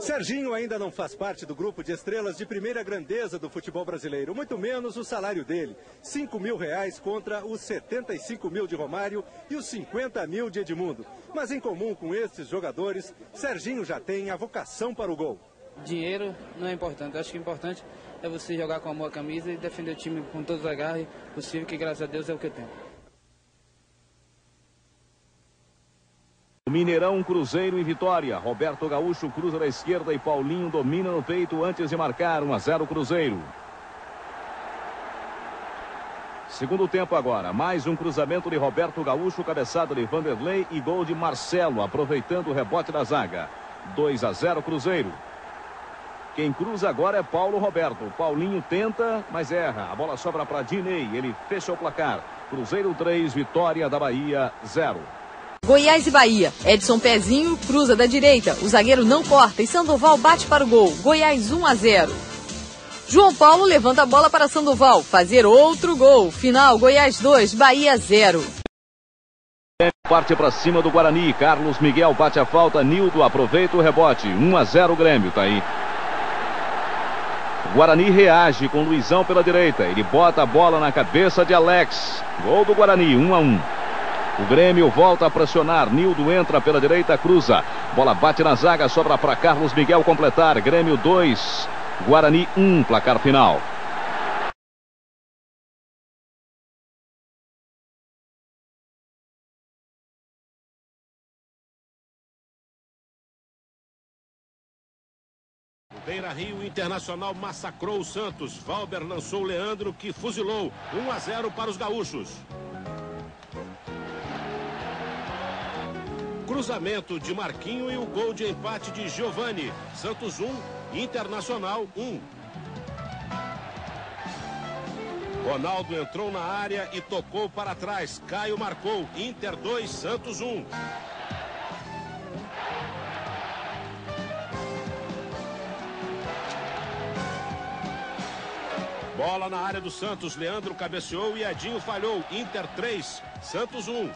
Serginho ainda não faz parte do grupo de estrelas de primeira grandeza do futebol brasileiro, muito menos o salário dele. 5 mil reais contra os 75 mil de Romário e os 50 mil de Edmundo. Mas em comum com esses jogadores, Serginho já tem a vocação para o gol. Dinheiro não é importante, acho que o importante é você jogar com amor a camisa e defender o time com todos os agarres possível, que graças a Deus é o que eu tenho. Mineirão, Cruzeiro e Vitória. Roberto Gaúcho cruza da esquerda e Paulinho domina no peito antes de marcar 1 a 0 Cruzeiro. Segundo tempo agora, mais um cruzamento de Roberto Gaúcho, cabeçada de Vanderlei e gol de Marcelo, aproveitando o rebote da zaga. 2 a 0 Cruzeiro. Quem cruza agora é Paulo Roberto. Paulinho tenta, mas erra. A bola sobra para Dinei. Ele fecha o placar. Cruzeiro 3, vitória da Bahia 0. Goiás e Bahia. Edson Pezinho cruza da direita. O zagueiro não corta e Sandoval bate para o gol. Goiás 1 a 0. João Paulo levanta a bola para Sandoval fazer outro gol. Final Goiás 2, Bahia 0. Parte para cima do Guarani. Carlos Miguel bate a falta. Nildo aproveita o rebote. 1 a 0 Grêmio. Tá aí. Guarani reage com Luizão pela direita. Ele bota a bola na cabeça de Alex. Gol do Guarani, 1 a 1. O Grêmio volta a pressionar. Nildo entra pela direita, cruza. Bola bate na zaga, sobra para Carlos Miguel completar. Grêmio 2, Guarani 1, placar final. Internacional massacrou o Santos. Valber lançou o Leandro que fuzilou. 1 a 0 para os gaúchos. Cruzamento de Marquinho e o gol de empate de Giovani. Santos 1, Internacional 1. Ronaldo entrou na área e tocou para trás. Caio marcou. Inter 2, Santos 1. Bola na área do Santos. Leandro cabeceou e Edinho falhou. Inter 3, Santos 1.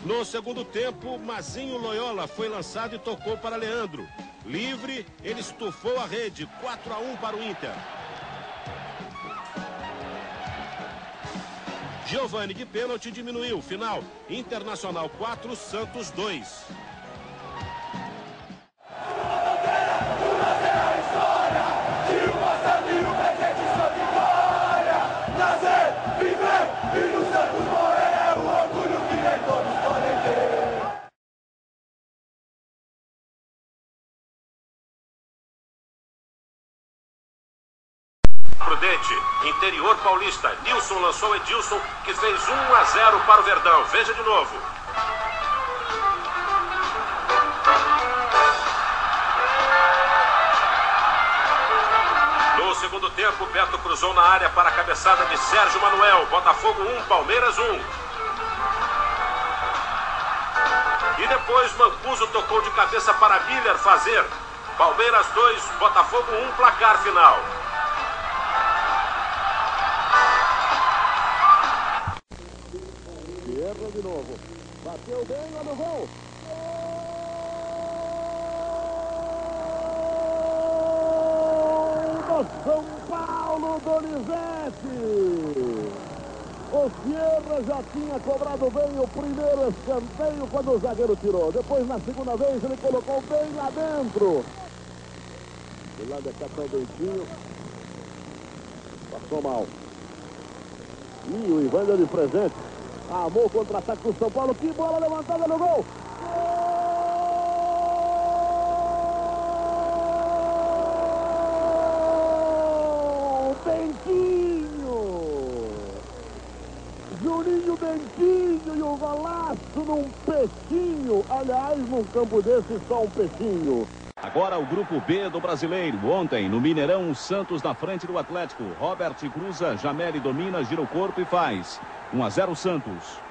No segundo tempo, Mazinho Loyola foi lançado e tocou para Leandro. Livre, ele estufou a rede. 4 a 1 para o Inter. Giovani de pênalti diminuiu. Final: Internacional 4, Santos 2. Prudente, interior paulista. Nilson lançou Edilson, que fez 1 a 0 para o Verdão. Veja de novo. No segundo tempo, Beto cruzou na área para a cabeçada de Sérgio Manuel. Botafogo 1, Palmeiras 1. E depois Mancuso tocou de cabeça para Miller fazer. Palmeiras 2, Botafogo 1, placar final. De novo. Bateu bem, olha o gol. Gol do São Paulo, Donizete. O Sierra já tinha cobrado bem o primeiro escanteio quando o zagueiro tirou. Depois, na segunda vez, ele colocou bem lá dentro. Do lado é Capitão Bentinho. Passou mal. E o Ivan de presente. Amou o contra-ataque do São Paulo. Que bola levantada no gol. Gol! Bentinho! Juninho Bentinho e o golaço num peixinho. Aliás, num campo desse, só um peixinho. Agora o grupo B do brasileiro. Ontem, no Mineirão, Santos na frente do Atlético. Robert cruza, Jameli domina, gira o corpo e faz. 1 a 0 Santos.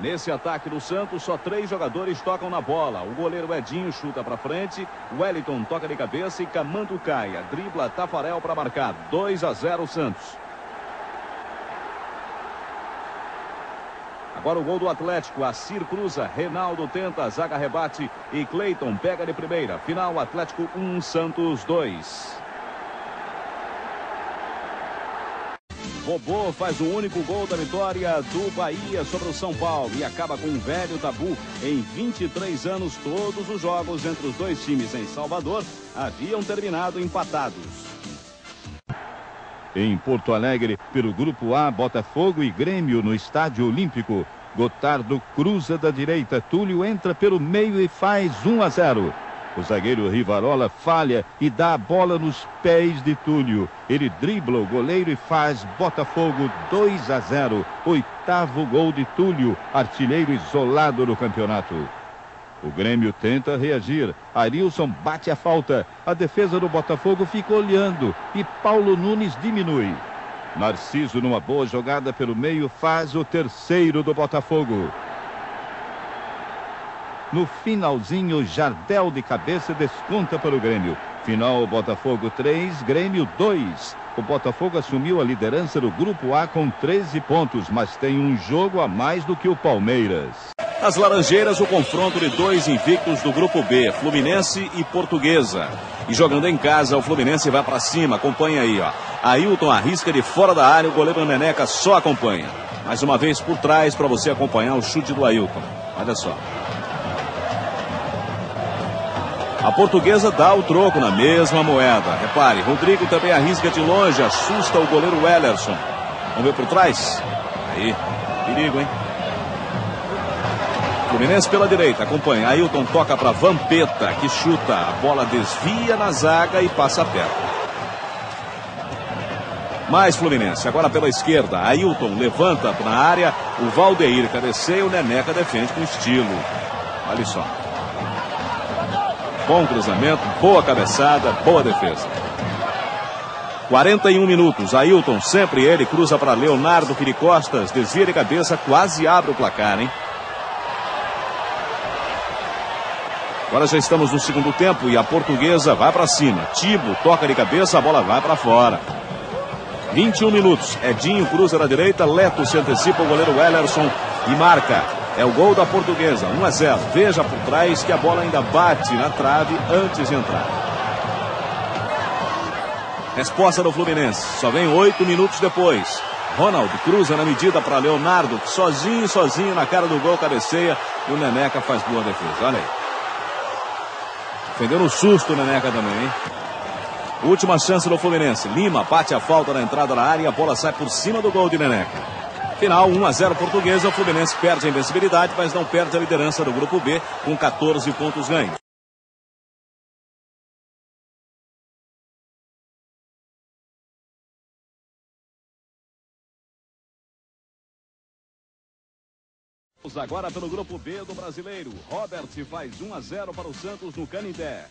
Nesse ataque do Santos, só três jogadores tocam na bola. O goleiro Edinho chuta para frente, Wellington toca de cabeça e Camando Caia. Dribla Tafarel para marcar. 2 a 0 Santos. Agora o gol do Atlético. Assir cruza, Reinaldo tenta, zaga rebate e Cleiton pega de primeira. Final Atlético 1, Santos 2. Bobô faz o único gol da vitória do Bahia sobre o São Paulo e acaba com um velho tabu. Em 23 anos, todos os jogos entre os dois times em Salvador haviam terminado empatados. Em Porto Alegre, pelo Grupo A, Botafogo e Grêmio no Estádio Olímpico. Gotardo cruza da direita, Túlio entra pelo meio e faz 1 a 0. O zagueiro Rivarola falha e dá a bola nos pés de Túlio. Ele dribla o goleiro e faz Botafogo 2 a 0. Oitavo gol de Túlio, artilheiro isolado no campeonato. O Grêmio tenta reagir. Arilson bate a falta. A defesa do Botafogo fica olhando e Paulo Nunes diminui. Narciso, numa boa jogada pelo meio, faz o terceiro do Botafogo. No finalzinho, Jardel de cabeça desconta para o Grêmio. Final Botafogo 3, Grêmio 2. O Botafogo assumiu a liderança do Grupo A com 13 pontos, mas tem um jogo a mais do que o Palmeiras. As Laranjeiras, o confronto de dois invictos do Grupo B, Fluminense e Portuguesa. E jogando em casa, o Fluminense vai para cima. Acompanha aí, ó. Ailton arrisca de fora da área, o goleiro Neneca só acompanha. Mais uma vez por trás para você acompanhar o chute do Ailton. Olha só. A portuguesa dá o troco na mesma moeda. Repare, Rodrigo também arrisca de longe, assusta o goleiro Wellerson. Vamos ver por trás? Aí, perigo, hein? Fluminense pela direita, acompanha. Ailton toca para Vampeta, que chuta. A bola desvia na zaga e passa perto. Mais Fluminense, agora pela esquerda. Ailton levanta na área. O Valdeir cabeceia, o Neneca defende com estilo. Olha só. Bom cruzamento, boa cabeçada, boa defesa. 41 minutos. Ailton, sempre ele, cruza para Leonardo Quiricostas, desvia de cabeça, quase abre o placar, hein? Agora já estamos no segundo tempo e a portuguesa vai para cima. Tibo toca de cabeça, a bola vai para fora. 21 minutos. Edinho cruza na direita, Leto se antecipa o goleiro Wellerson e marca. É o gol da portuguesa, 1 a 0. Veja por trás que a bola ainda bate na trave antes de entrar. Resposta do Fluminense. Só vem oito minutos depois. Ronald cruza na medida para Leonardo, sozinho, sozinho na cara do gol, cabeceia. E o Neneca faz boa defesa. Olha aí. Defendeu no susto o Neneca também, hein? Última chance do Fluminense. Lima bate a falta na entrada da área e a bola sai por cima do gol de Neneca. Final 1 a 0 portuguesa. O Fluminense perde a invencibilidade, mas não perde a liderança do grupo B com 14 pontos ganhos. Agora pelo grupo B do brasileiro. Robert faz 1 a 0 para o Santos no Canindé.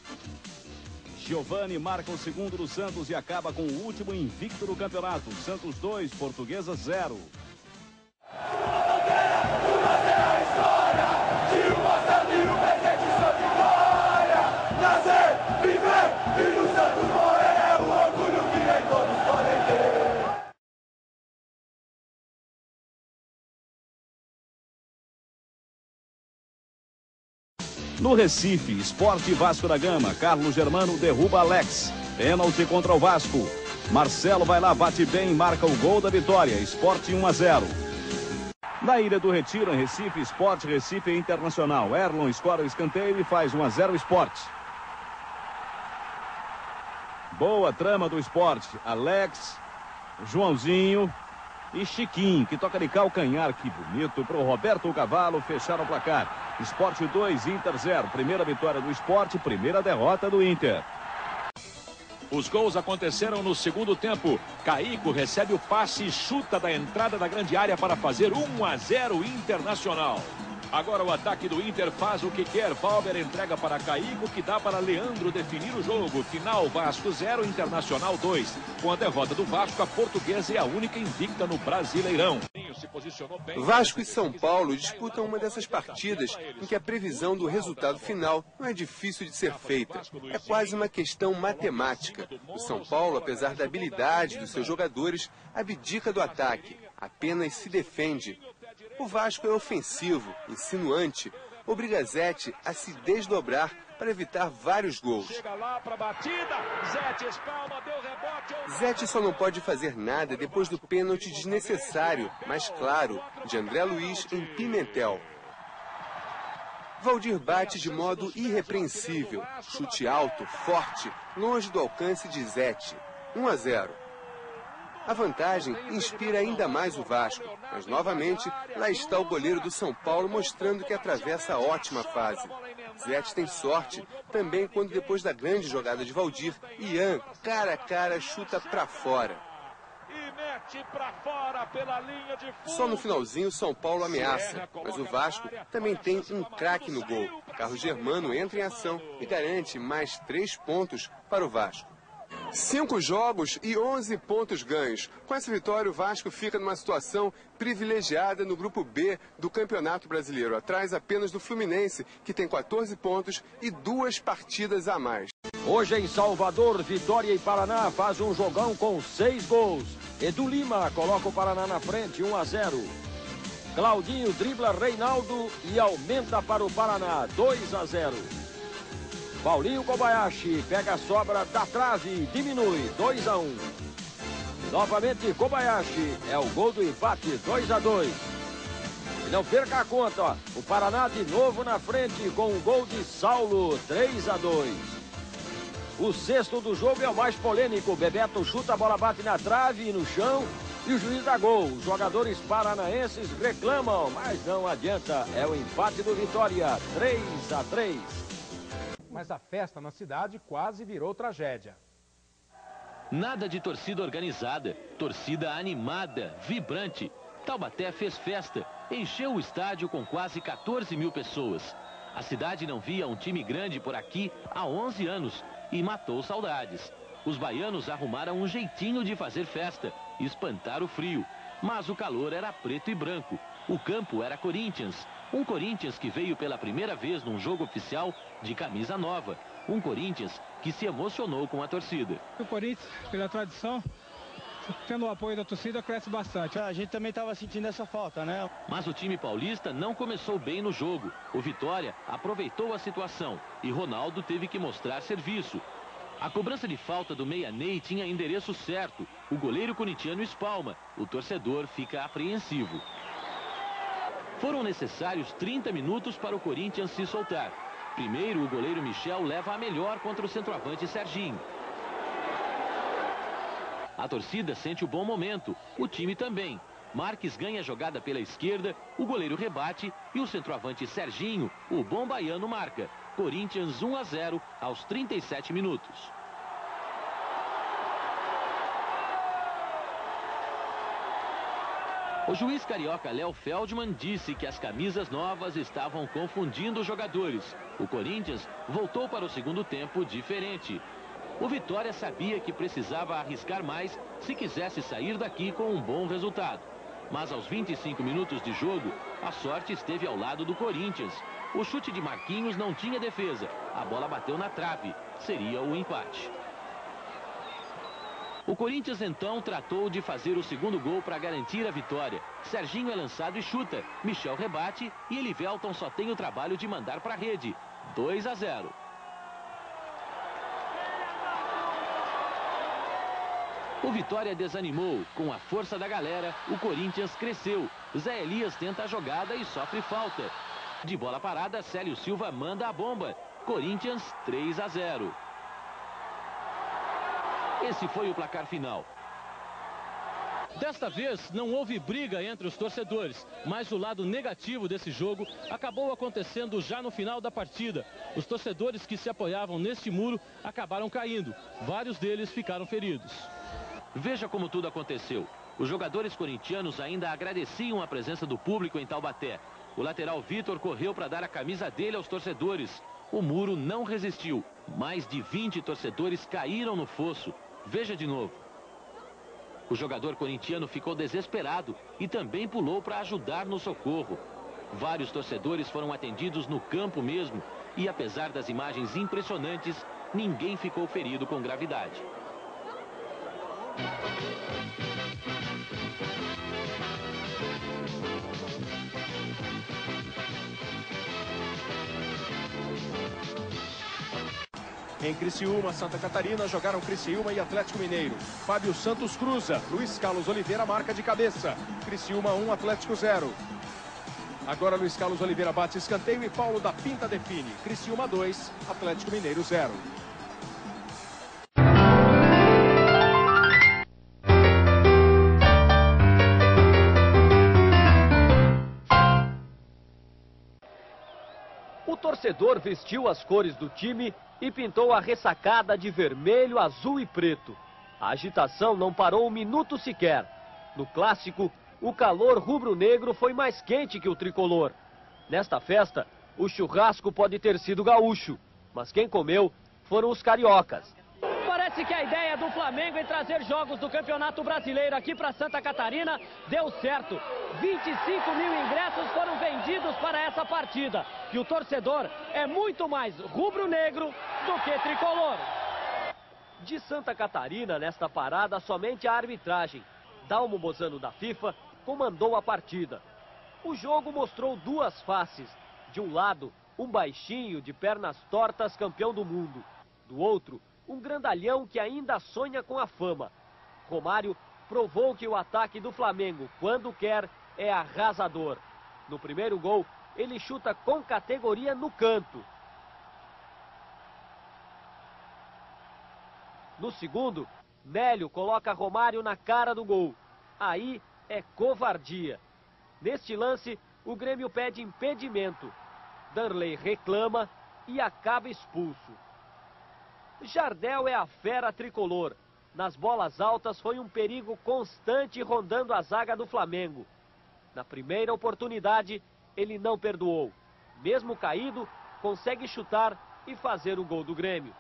Giovani marca o segundo do Santos e acaba com o último invicto do campeonato. Santos 2, Portuguesa 0. No Recife, Esporte Vasco da Gama, Carlos Germano derruba Alex. Pênalti contra o Vasco. Marcelo vai lá, bate bem, marca o gol da vitória. Esporte 1 a 0. Na Ilha do Retiro, em Recife, Esporte Recife Internacional. Erlon escora o escanteio e faz 1 a 0 Esporte. Boa trama do esporte. Alex, Joãozinho e Chiquinho, que toca de calcanhar. Que bonito para o Roberto Cavalo fechar o placar. Esporte 2, Inter 0. Primeira vitória do esporte, primeira derrota do Inter. Os gols aconteceram no segundo tempo. Caico recebe o passe e chuta da entrada da grande área para fazer 1 a 0 Internacional. Agora o ataque do Inter faz o que quer. Valber entrega para Caico, que dá para Leandro definir o jogo. Final Vasco 0, Internacional 2. Com a derrota do Vasco, a portuguesa é a única invicta no Brasileirão. Vasco e São Paulo disputam uma dessas partidas em que a previsão do resultado final não é difícil de ser feita. É quase uma questão matemática. O São Paulo, apesar da habilidade dos seus jogadores, abdica do ataque, apenas se defende. O Vasco é ofensivo, insinuante, obriga Zete a se desdobrar para evitar vários gols. Zete só não pode fazer nada depois do pênalti desnecessário, mas claro, de André Luiz em Pimentel. Valdir bate de modo irrepreensível, chute alto, forte, longe do alcance de Zete. 1 a 0. A vantagem inspira ainda mais o Vasco, mas novamente lá está o goleiro do São Paulo mostrando que atravessa a ótima fase. Zete tem sorte também quando depois da grande jogada de Valdir, Ian, cara a cara, chuta para fora. Só no finalzinho o São Paulo ameaça, mas o Vasco também tem um craque no gol. Carlos Germano entra em ação e garante mais três pontos para o Vasco. Cinco jogos e 11 pontos ganhos. Com essa vitória, o Vasco fica numa situação privilegiada no grupo B do Campeonato Brasileiro, atrás apenas do Fluminense, que tem 14 pontos e duas partidas a mais. Hoje em Salvador, Vitória e Paraná faz um jogão com seis gols. Edu Lima coloca o Paraná na frente, 1 a 0. Claudinho dribla Reinaldo e aumenta para o Paraná, 2 a 0. Paulinho Kobayashi pega a sobra da trave, diminui 2 a 1. Um. Novamente Kobayashi é o gol do empate 2 a 2. E não perca a conta, o Paraná de novo na frente com o gol de Saulo 3 a 2. O sexto do jogo é o mais polêmico. Bebeto chuta, a bola bate na trave e no chão e o juiz dá gol. Os jogadores paranaenses reclamam, mas não adianta. É o empate do Vitória, 3 a 3 mas a festa na cidade quase virou tragédia. Nada de torcida organizada, torcida animada, vibrante. Taubaté fez festa, encheu o estádio com quase 14 mil pessoas. A cidade não via um time grande por aqui há 11 anos e matou saudades. Os baianos arrumaram um jeitinho de fazer festa, espantar o frio. Mas o calor era preto e branco. O campo era Corinthians. Um Corinthians que veio pela primeira vez num jogo oficial de camisa nova. Um Corinthians que se emocionou com a torcida. O Corinthians, pela tradição, tendo o apoio da torcida, cresce bastante. A gente também estava sentindo essa falta, né? Mas o time paulista não começou bem no jogo. O Vitória aproveitou a situação e Ronaldo teve que mostrar serviço. A cobrança de falta do Meia Ney tinha endereço certo. O goleiro corintiano espalma. O torcedor fica apreensivo. Foram necessários 30 minutos para o Corinthians se soltar. Primeiro, o goleiro Michel leva a melhor contra o centroavante Serginho. A torcida sente o bom momento, o time também. Marques ganha a jogada pela esquerda, o goleiro rebate e o centroavante Serginho, o bom baiano, marca. Corinthians 1 a 0 aos 37 minutos. O juiz carioca Léo Feldman disse que as camisas novas estavam confundindo os jogadores. O Corinthians voltou para o segundo tempo diferente. O Vitória sabia que precisava arriscar mais se quisesse sair daqui com um bom resultado. Mas aos 25 minutos de jogo, a sorte esteve ao lado do Corinthians. O chute de Marquinhos não tinha defesa. A bola bateu na trave. Seria o empate. O Corinthians então tratou de fazer o segundo gol para garantir a vitória. Serginho é lançado e chuta. Michel rebate e Elivelton só tem o trabalho de mandar para a rede. 2 a 0. O Vitória desanimou. Com a força da galera, o Corinthians cresceu. Zé Elias tenta a jogada e sofre falta. De bola parada, Célio Silva manda a bomba. Corinthians 3 a 0. Esse foi o placar final. Desta vez, não houve briga entre os torcedores, mas o lado negativo desse jogo acabou acontecendo já no final da partida. Os torcedores que se apoiavam neste muro acabaram caindo. Vários deles ficaram feridos. Veja como tudo aconteceu. Os jogadores corintianos ainda agradeciam a presença do público em Taubaté. O lateral Vitor correu para dar a camisa dele aos torcedores. O muro não resistiu. Mais de 20 torcedores caíram no fosso. Veja de novo. O jogador corintiano ficou desesperado e também pulou para ajudar no socorro. Vários torcedores foram atendidos no campo mesmo e, apesar das imagens impressionantes, ninguém ficou ferido com gravidade. Em Criciúma, Santa Catarina, jogaram Criciúma e Atlético Mineiro. Fábio Santos cruza. Luiz Carlos Oliveira marca de cabeça. Criciúma 1, Atlético 0. Agora Luiz Carlos Oliveira bate escanteio e Paulo da Pinta define. Criciúma 2, Atlético Mineiro 0. Torcedor vestiu as cores do time e pintou a ressacada de vermelho, azul e preto. A agitação não parou um minuto sequer. No clássico, o calor rubro-negro foi mais quente que o tricolor. Nesta festa, o churrasco pode ter sido gaúcho, mas quem comeu foram os cariocas. Parece que a ideia do Flamengo em trazer jogos do Campeonato Brasileiro aqui para Santa Catarina deu certo. 25 mil ingressos foram vendidos para essa partida. E o torcedor é muito mais rubro-negro do que tricolor. De Santa Catarina, nesta parada, somente a arbitragem. Dalmo Bozano da FIFA comandou a partida. O jogo mostrou duas faces. De um lado, um baixinho de pernas tortas campeão do mundo. Do outro, um grandalhão que ainda sonha com a fama. Romário provou que o ataque do Flamengo, quando quer, é arrasador. No primeiro gol, ele chuta com categoria no canto. No segundo, Nélio coloca Romário na cara do gol. Aí é covardia. Neste lance, o Grêmio pede impedimento. Darley reclama e acaba expulso. Jardel é a fera tricolor. Nas bolas altas foi um perigo constante rondando a zaga do Flamengo. Na primeira oportunidade, ele não perdoou. Mesmo caído, consegue chutar e fazer o gol do Grêmio.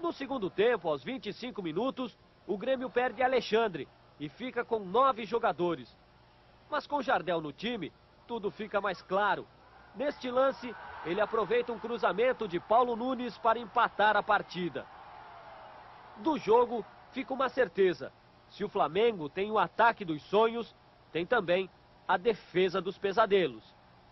No segundo tempo, aos 25 minutos, o Grêmio perde Alexandre e fica com nove jogadores. Mas com Jardel no time, tudo fica mais claro. Neste lance, ele aproveita um cruzamento de Paulo Nunes para empatar a partida. Do jogo, fica uma certeza. Se o Flamengo tem o ataque dos sonhos, tem também a defesa dos pesadelos.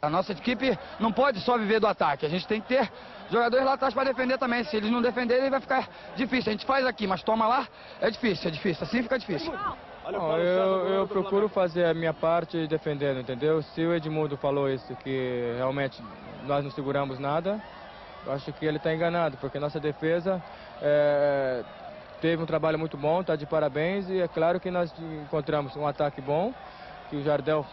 A nossa equipe não pode só viver do ataque. A gente tem que ter jogadores lá atrás para defender também. Se eles não defenderem, vai ficar difícil. A gente faz aqui, mas toma lá, é difícil, é difícil. Assim fica difícil. Não, eu, eu procuro fazer a minha parte defendendo, entendeu? Se o Edmundo falou isso, que realmente nós não seguramos nada, eu acho que ele está enganado, porque nossa defesa é, teve um trabalho muito bom, está de parabéns, e é claro que nós encontramos um ataque bom, que o Jardel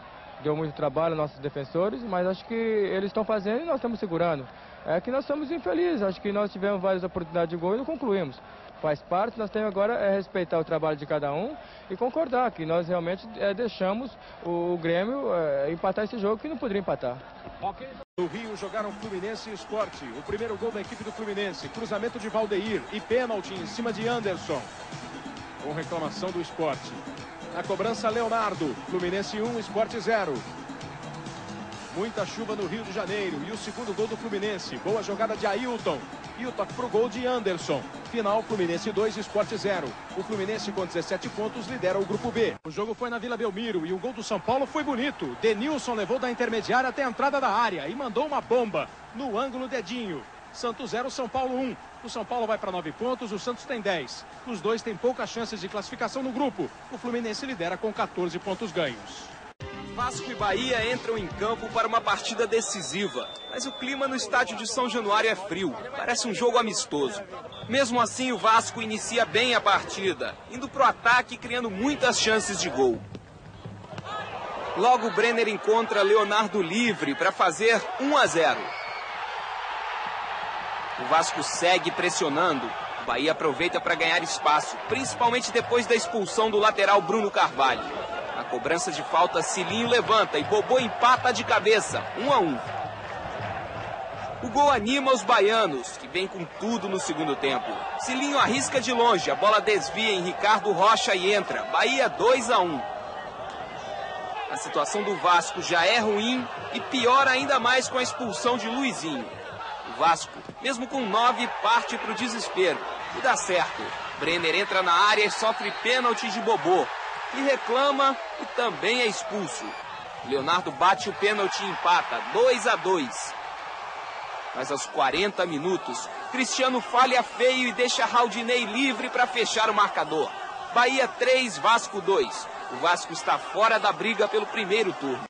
deu muito trabalho aos nossos defensores, mas acho que eles estão fazendo e nós estamos segurando. É que nós somos infelizes, acho que nós tivemos várias oportunidades de gol e não concluímos. Faz parte, nós temos agora é respeitar o trabalho de cada um e concordar que nós realmente é, deixamos o, Grêmio é, empatar esse jogo que não poderia empatar. No Rio jogaram Fluminense e Esporte. O primeiro gol da equipe do Fluminense, cruzamento de Valdeir e pênalti em cima de Anderson. Com reclamação do Esporte. Na cobrança, Leonardo. Fluminense 1, Esporte 0. Muita chuva no Rio de Janeiro. E o segundo gol do Fluminense. Boa jogada de Ailton. E o toque pro gol de Anderson. Final, Fluminense 2, Esporte 0. O Fluminense com 17 pontos lidera o grupo B. O jogo foi na Vila Belmiro e o gol do São Paulo foi bonito. Denilson levou da intermediária até a entrada da área e mandou uma bomba no ângulo dedinho. Santos 0, São Paulo 1. O São Paulo vai para 9 pontos, o Santos tem 10. Os dois têm poucas chances de classificação no grupo. O Fluminense lidera com 14 pontos ganhos. Vasco e Bahia entram em campo para uma partida decisiva, mas o clima no estádio de São Januário é frio, parece um jogo amistoso. Mesmo assim, o Vasco inicia bem a partida, indo para o ataque criando muitas chances de gol. Logo, Brenner encontra Leonardo livre para fazer 1 a 0. O Vasco segue pressionando. O Bahia aproveita para ganhar espaço, principalmente depois da expulsão do lateral Bruno Carvalho. A cobrança de falta, Cilinho levanta e Bobô empata de cabeça, 1 a 1. O gol anima os baianos, que vem com tudo no segundo tempo. Cilinho arrisca de longe, a bola desvia em Ricardo Rocha e entra. Bahia 2 a 1. A situação do Vasco já é ruim e piora ainda mais com a expulsão de Luizinho. O Vasco, mesmo com nove, parte para o desespero. E dá certo. Brenner entra na área e sofre pênalti de Bobô. E reclama e também é expulso. Leonardo bate o pênalti e empata, 2 a 2. Mas aos 40 minutos, Cristiano falha feio e deixa Raudinei livre para fechar o marcador. Bahia 3, Vasco 2. O Vasco está fora da briga pelo primeiro turno.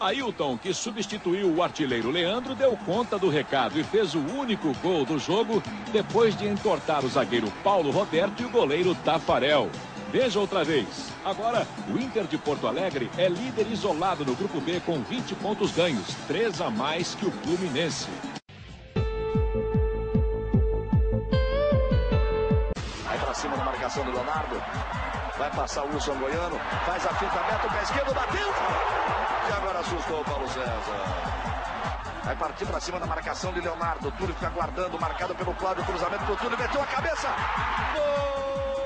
Ailton, que substituiu o artilheiro Leandro, deu conta do recado e fez o único gol do jogo depois de entortar o zagueiro Paulo Roberto e o goleiro Tafarel. Veja outra vez. Agora, o Inter de Porto Alegre é líder isolado no Grupo B com 20 pontos ganhos, 3 a mais que o Fluminense. Vai pra cima da marcação do Leonardo. Vai passar o Wilson Goiano. Faz a fita, meta o pé esquerdo, bateu. E agora assustou o Paulo César. Vai partir para cima da marcação de Leonardo. Túlio fica aguardando, marcado pelo Cláudio. Cruzamento pro Túlio, meteu a cabeça. Gol!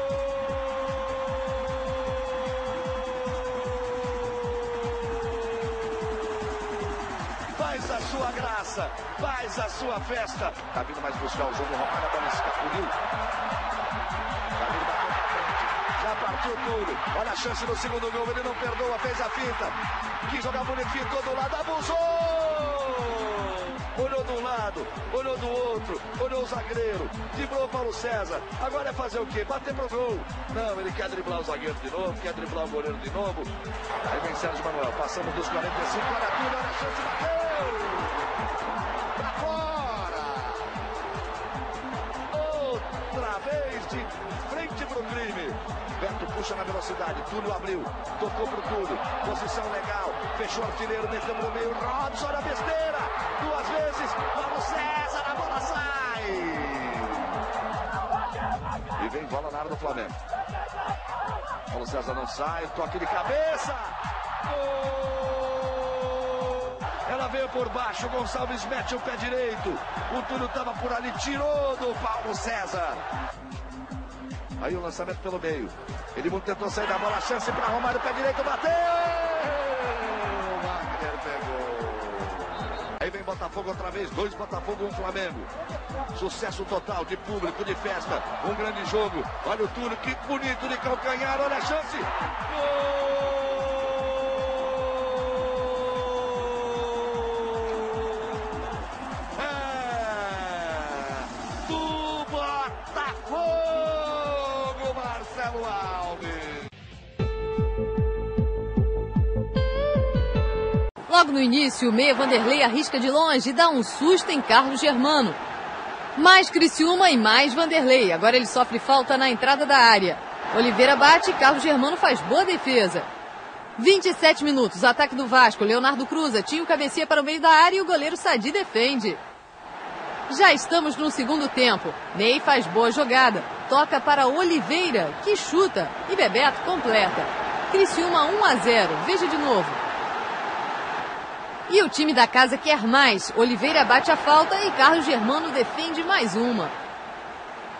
Faz a sua graça, faz a sua festa. Tá vindo mais buscar o jogo. Romário agora escapuliu. Tá vindo bateu pra frente. Já partiu tudo. Olha a chance no segundo gol. Ele não perdoa, fez a finta. Quis jogar bonitinho todo lado. Abusou! Olhou de um lado, olhou do outro, olhou o zagueiro, driblou o Paulo César. Agora é fazer o quê? Bater pro gol. Não, ele quer driblar o zagueiro de novo, quer driblar o goleiro de novo. Aí vem Sérgio Manuel, passamos dos 45, olha tudo, olha a chance, bateu! Pra fora! Outra vez de frente pro crime. Beto puxa na velocidade, Túlio abriu, tocou pro Túlio, posição legal, fechou o artilheiro, meteu no meio, Robson, a besteira, duas vezes, Paulo César, a bola sai! E vem bola na área do Flamengo. Paulo César não sai, toque de cabeça! Gol! Ela veio por baixo, Gonçalves mete o pé direito, o Túlio estava por ali, tirou do Paulo César. Aí o lançamento pelo meio. Ele tentou sair da bola, chance para Romário, pé direito, bateu! Wagner pegou. Aí vem Botafogo outra vez, dois Botafogo, um Flamengo. Sucesso total de público, de festa, um grande jogo. Olha o Túlio, que bonito de calcanhar, olha a chance. É no início, o meia Vanderlei arrisca de longe e dá um susto em Carlos Germano. Mais Criciúma e mais Vanderlei. Agora ele sofre falta na entrada da área. Oliveira bate e Carlos Germano faz boa defesa. 27 minutos, ataque do Vasco. Leonardo cruza, o cabecia para o meio da área e o goleiro Sadi defende. Já estamos no segundo tempo. Ney faz boa jogada. Toca para Oliveira, que chuta. E Bebeto completa. Criciúma 1 a 0. Veja de novo. E o time da casa quer mais. Oliveira bate a falta e Carlos Germano defende mais uma.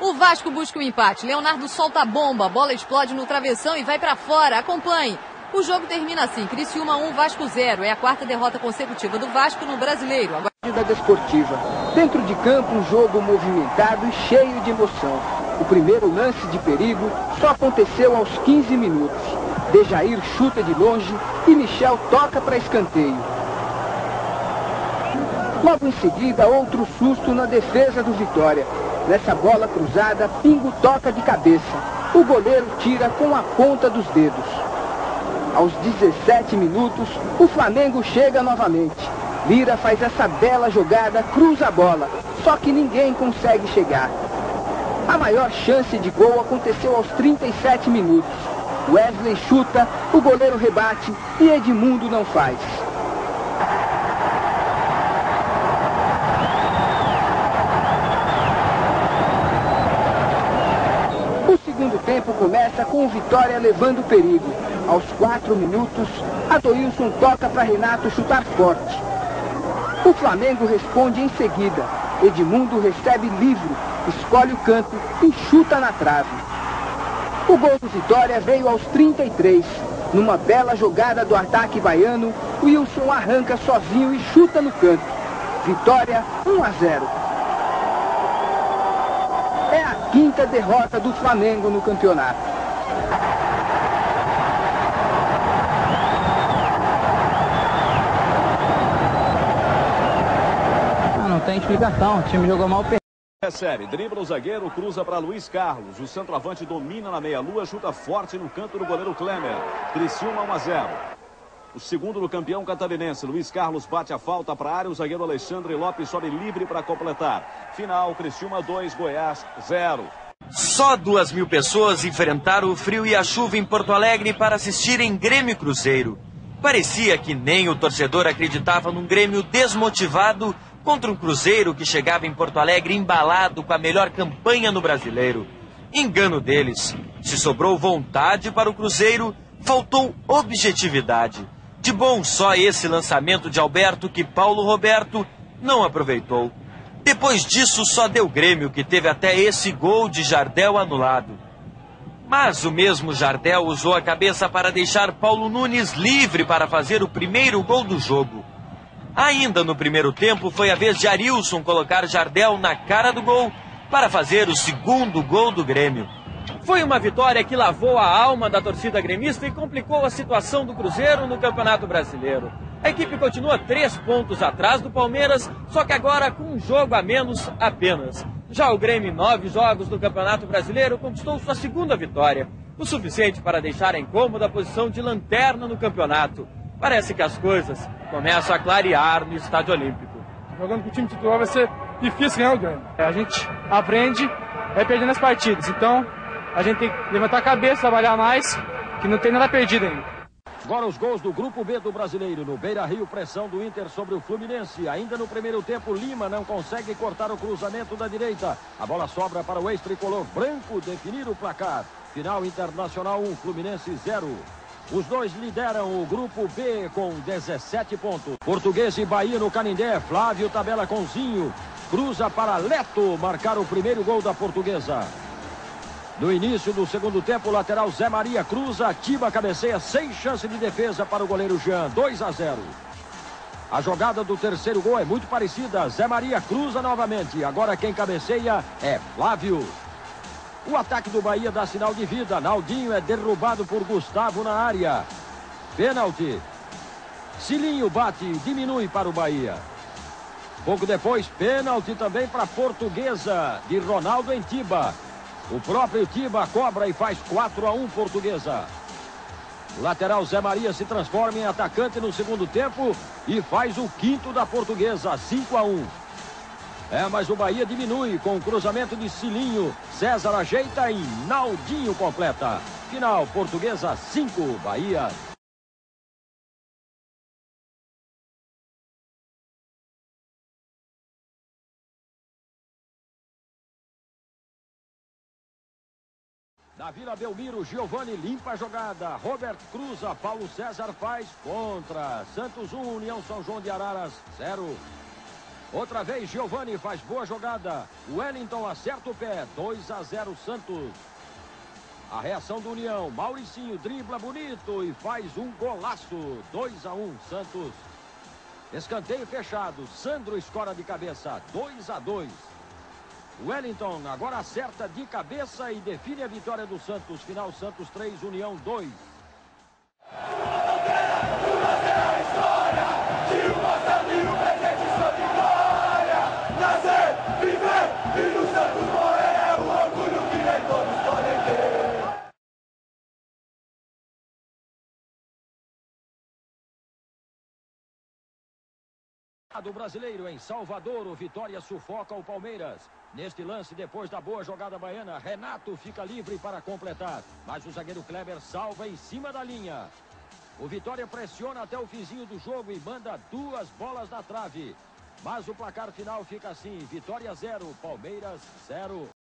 O Vasco busca o empate. Leonardo solta a bomba. A bola explode no travessão e vai para fora. Acompanhe. O jogo termina assim: Criciúma 1, Vasco 0. É a quarta derrota consecutiva do Vasco no brasileiro. Agora... Desportiva. Dentro de campo, um jogo movimentado e cheio de emoção. O primeiro lance de perigo só aconteceu aos 15 minutos. Dejair chuta de longe e Michel toca para escanteio. Logo em seguida, outro susto na defesa do Vitória. Nessa bola cruzada, Pingo toca de cabeça. O goleiro tira com a ponta dos dedos. Aos 17 minutos, o Flamengo chega novamente. Lira faz essa bela jogada, cruza a bola, só que ninguém consegue chegar. A maior chance de gol aconteceu aos 37 minutos. Wesley chuta, o goleiro rebate e Edmundo não faz. O segundo tempo começa com o Vitória levando perigo. Aos quatro minutos, Adoilson toca para Renato chutar forte. O Flamengo responde em seguida. Edmundo recebe livre, escolhe o canto e chuta na trave. O gol do Vitória veio aos 33. Numa bela jogada do ataque baiano, Wilson arranca sozinho e chuta no canto. Vitória 1 a 0. É a quinta derrota do Flamengo no campeonato. Explicação, o time jogou mal. Recebe, dribla o zagueiro, cruza para Luiz Carlos. O centroavante domina na meia-lua, chuta forte no canto do goleiro Klemer. Criciúma 1 a 0. O segundo do campeão catarinense, Luiz Carlos bate a falta para a área. O zagueiro Alexandre Lopes sobe livre para completar. Final, Criciúma 2, Goiás 0. Só duas mil pessoas enfrentaram o frio e a chuva em Porto Alegre para assistirem Grêmio Cruzeiro. Parecia que nem o torcedor acreditava num Grêmio desmotivado contra um Cruzeiro que chegava em Porto Alegre embalado com a melhor campanha no brasileiro. Engano deles. Se sobrou vontade para o Cruzeiro, faltou objetividade. De bom só esse lançamento de Alberto que Paulo Roberto não aproveitou. Depois disso, só deu Grêmio, que teve até esse gol de Jardel anulado. Mas o mesmo Jardel usou a cabeça para deixar Paulo Nunes livre para fazer o primeiro gol do jogo. Ainda no primeiro tempo, foi a vez de Arilson colocar Jardel na cara do gol para fazer o segundo gol do Grêmio. Foi uma vitória que lavou a alma da torcida gremista e complicou a situação do Cruzeiro no Campeonato Brasileiro. A equipe continua três pontos atrás do Palmeiras, só que agora com um jogo a menos apenas. Já o Grêmio, nove jogos no Campeonato Brasileiro, conquistou sua segunda vitória, o suficiente para deixar em cômoda a posição de lanterna no campeonato. Parece que as coisas começam a clarear no Estádio Olímpico. Jogando com o time titular vai ser difícil ganhar o Grêmio. A gente aprende, vai perdendo as partidas. Então, a gente tem que levantar a cabeça, trabalhar mais, que não tem nada perdido ainda. Agora os gols do Grupo B do Brasileiro. No Beira Rio, pressão do Inter sobre o Fluminense. Ainda no primeiro tempo, Lima não consegue cortar o cruzamento da direita. A bola sobra para o ex-tricolor branco definir o placar. Final Internacional 1, Fluminense 0. Os dois lideram o Grupo B com 17 pontos. Português e Bahia no Canindé. Flávio tabela com Zinho. Cruza para Leto marcar o primeiro gol da portuguesa. No início do segundo tempo, o lateral Zé Maria cruza, Tiba cabeceia sem chance de defesa para o goleiro Jean, 2 a 0. A jogada do terceiro gol é muito parecida. Zé Maria cruza novamente. Agora quem cabeceia é Flávio. O ataque do Bahia dá sinal de vida. Naldinho é derrubado por Gustavo na área. Pênalti. Cilinho bate, diminui para o Bahia. Pouco depois, pênalti também para a Portuguesa de Ronaldo em Tiba. O próprio Tiba cobra e faz 4 a 1 Portuguesa. Lateral Zé Maria se transforma em atacante no segundo tempo e faz o quinto da Portuguesa, 5 a 1. É, mas o Bahia diminui com o cruzamento de Cilinho. César ajeita e Naldinho completa. Final, Portuguesa 5, Bahia Na Vila Belmiro, Giovani limpa a jogada. Robert cruza, Paulo César faz contra. Santos 1, União São João de Araras 0. Outra vez, Giovani faz boa jogada. Wellington acerta o pé. 2 a 0 Santos. A reação do União. Mauricinho dribla bonito e faz um golaço. 2 a 1 Santos. Escanteio fechado. Sandro escora de cabeça. 2 a 2. Wellington agora acerta de cabeça e define a vitória do Santos. Final Santos 3, União 2. Do brasileiro em Salvador, o Vitória sufoca o Palmeiras. Neste lance, depois da boa jogada baiana, Renato fica livre para completar. Mas o zagueiro Kleber salva em cima da linha. O Vitória pressiona até o fizinho do jogo e manda duas bolas na trave. Mas o placar final fica assim: Vitória 0, Palmeiras 0.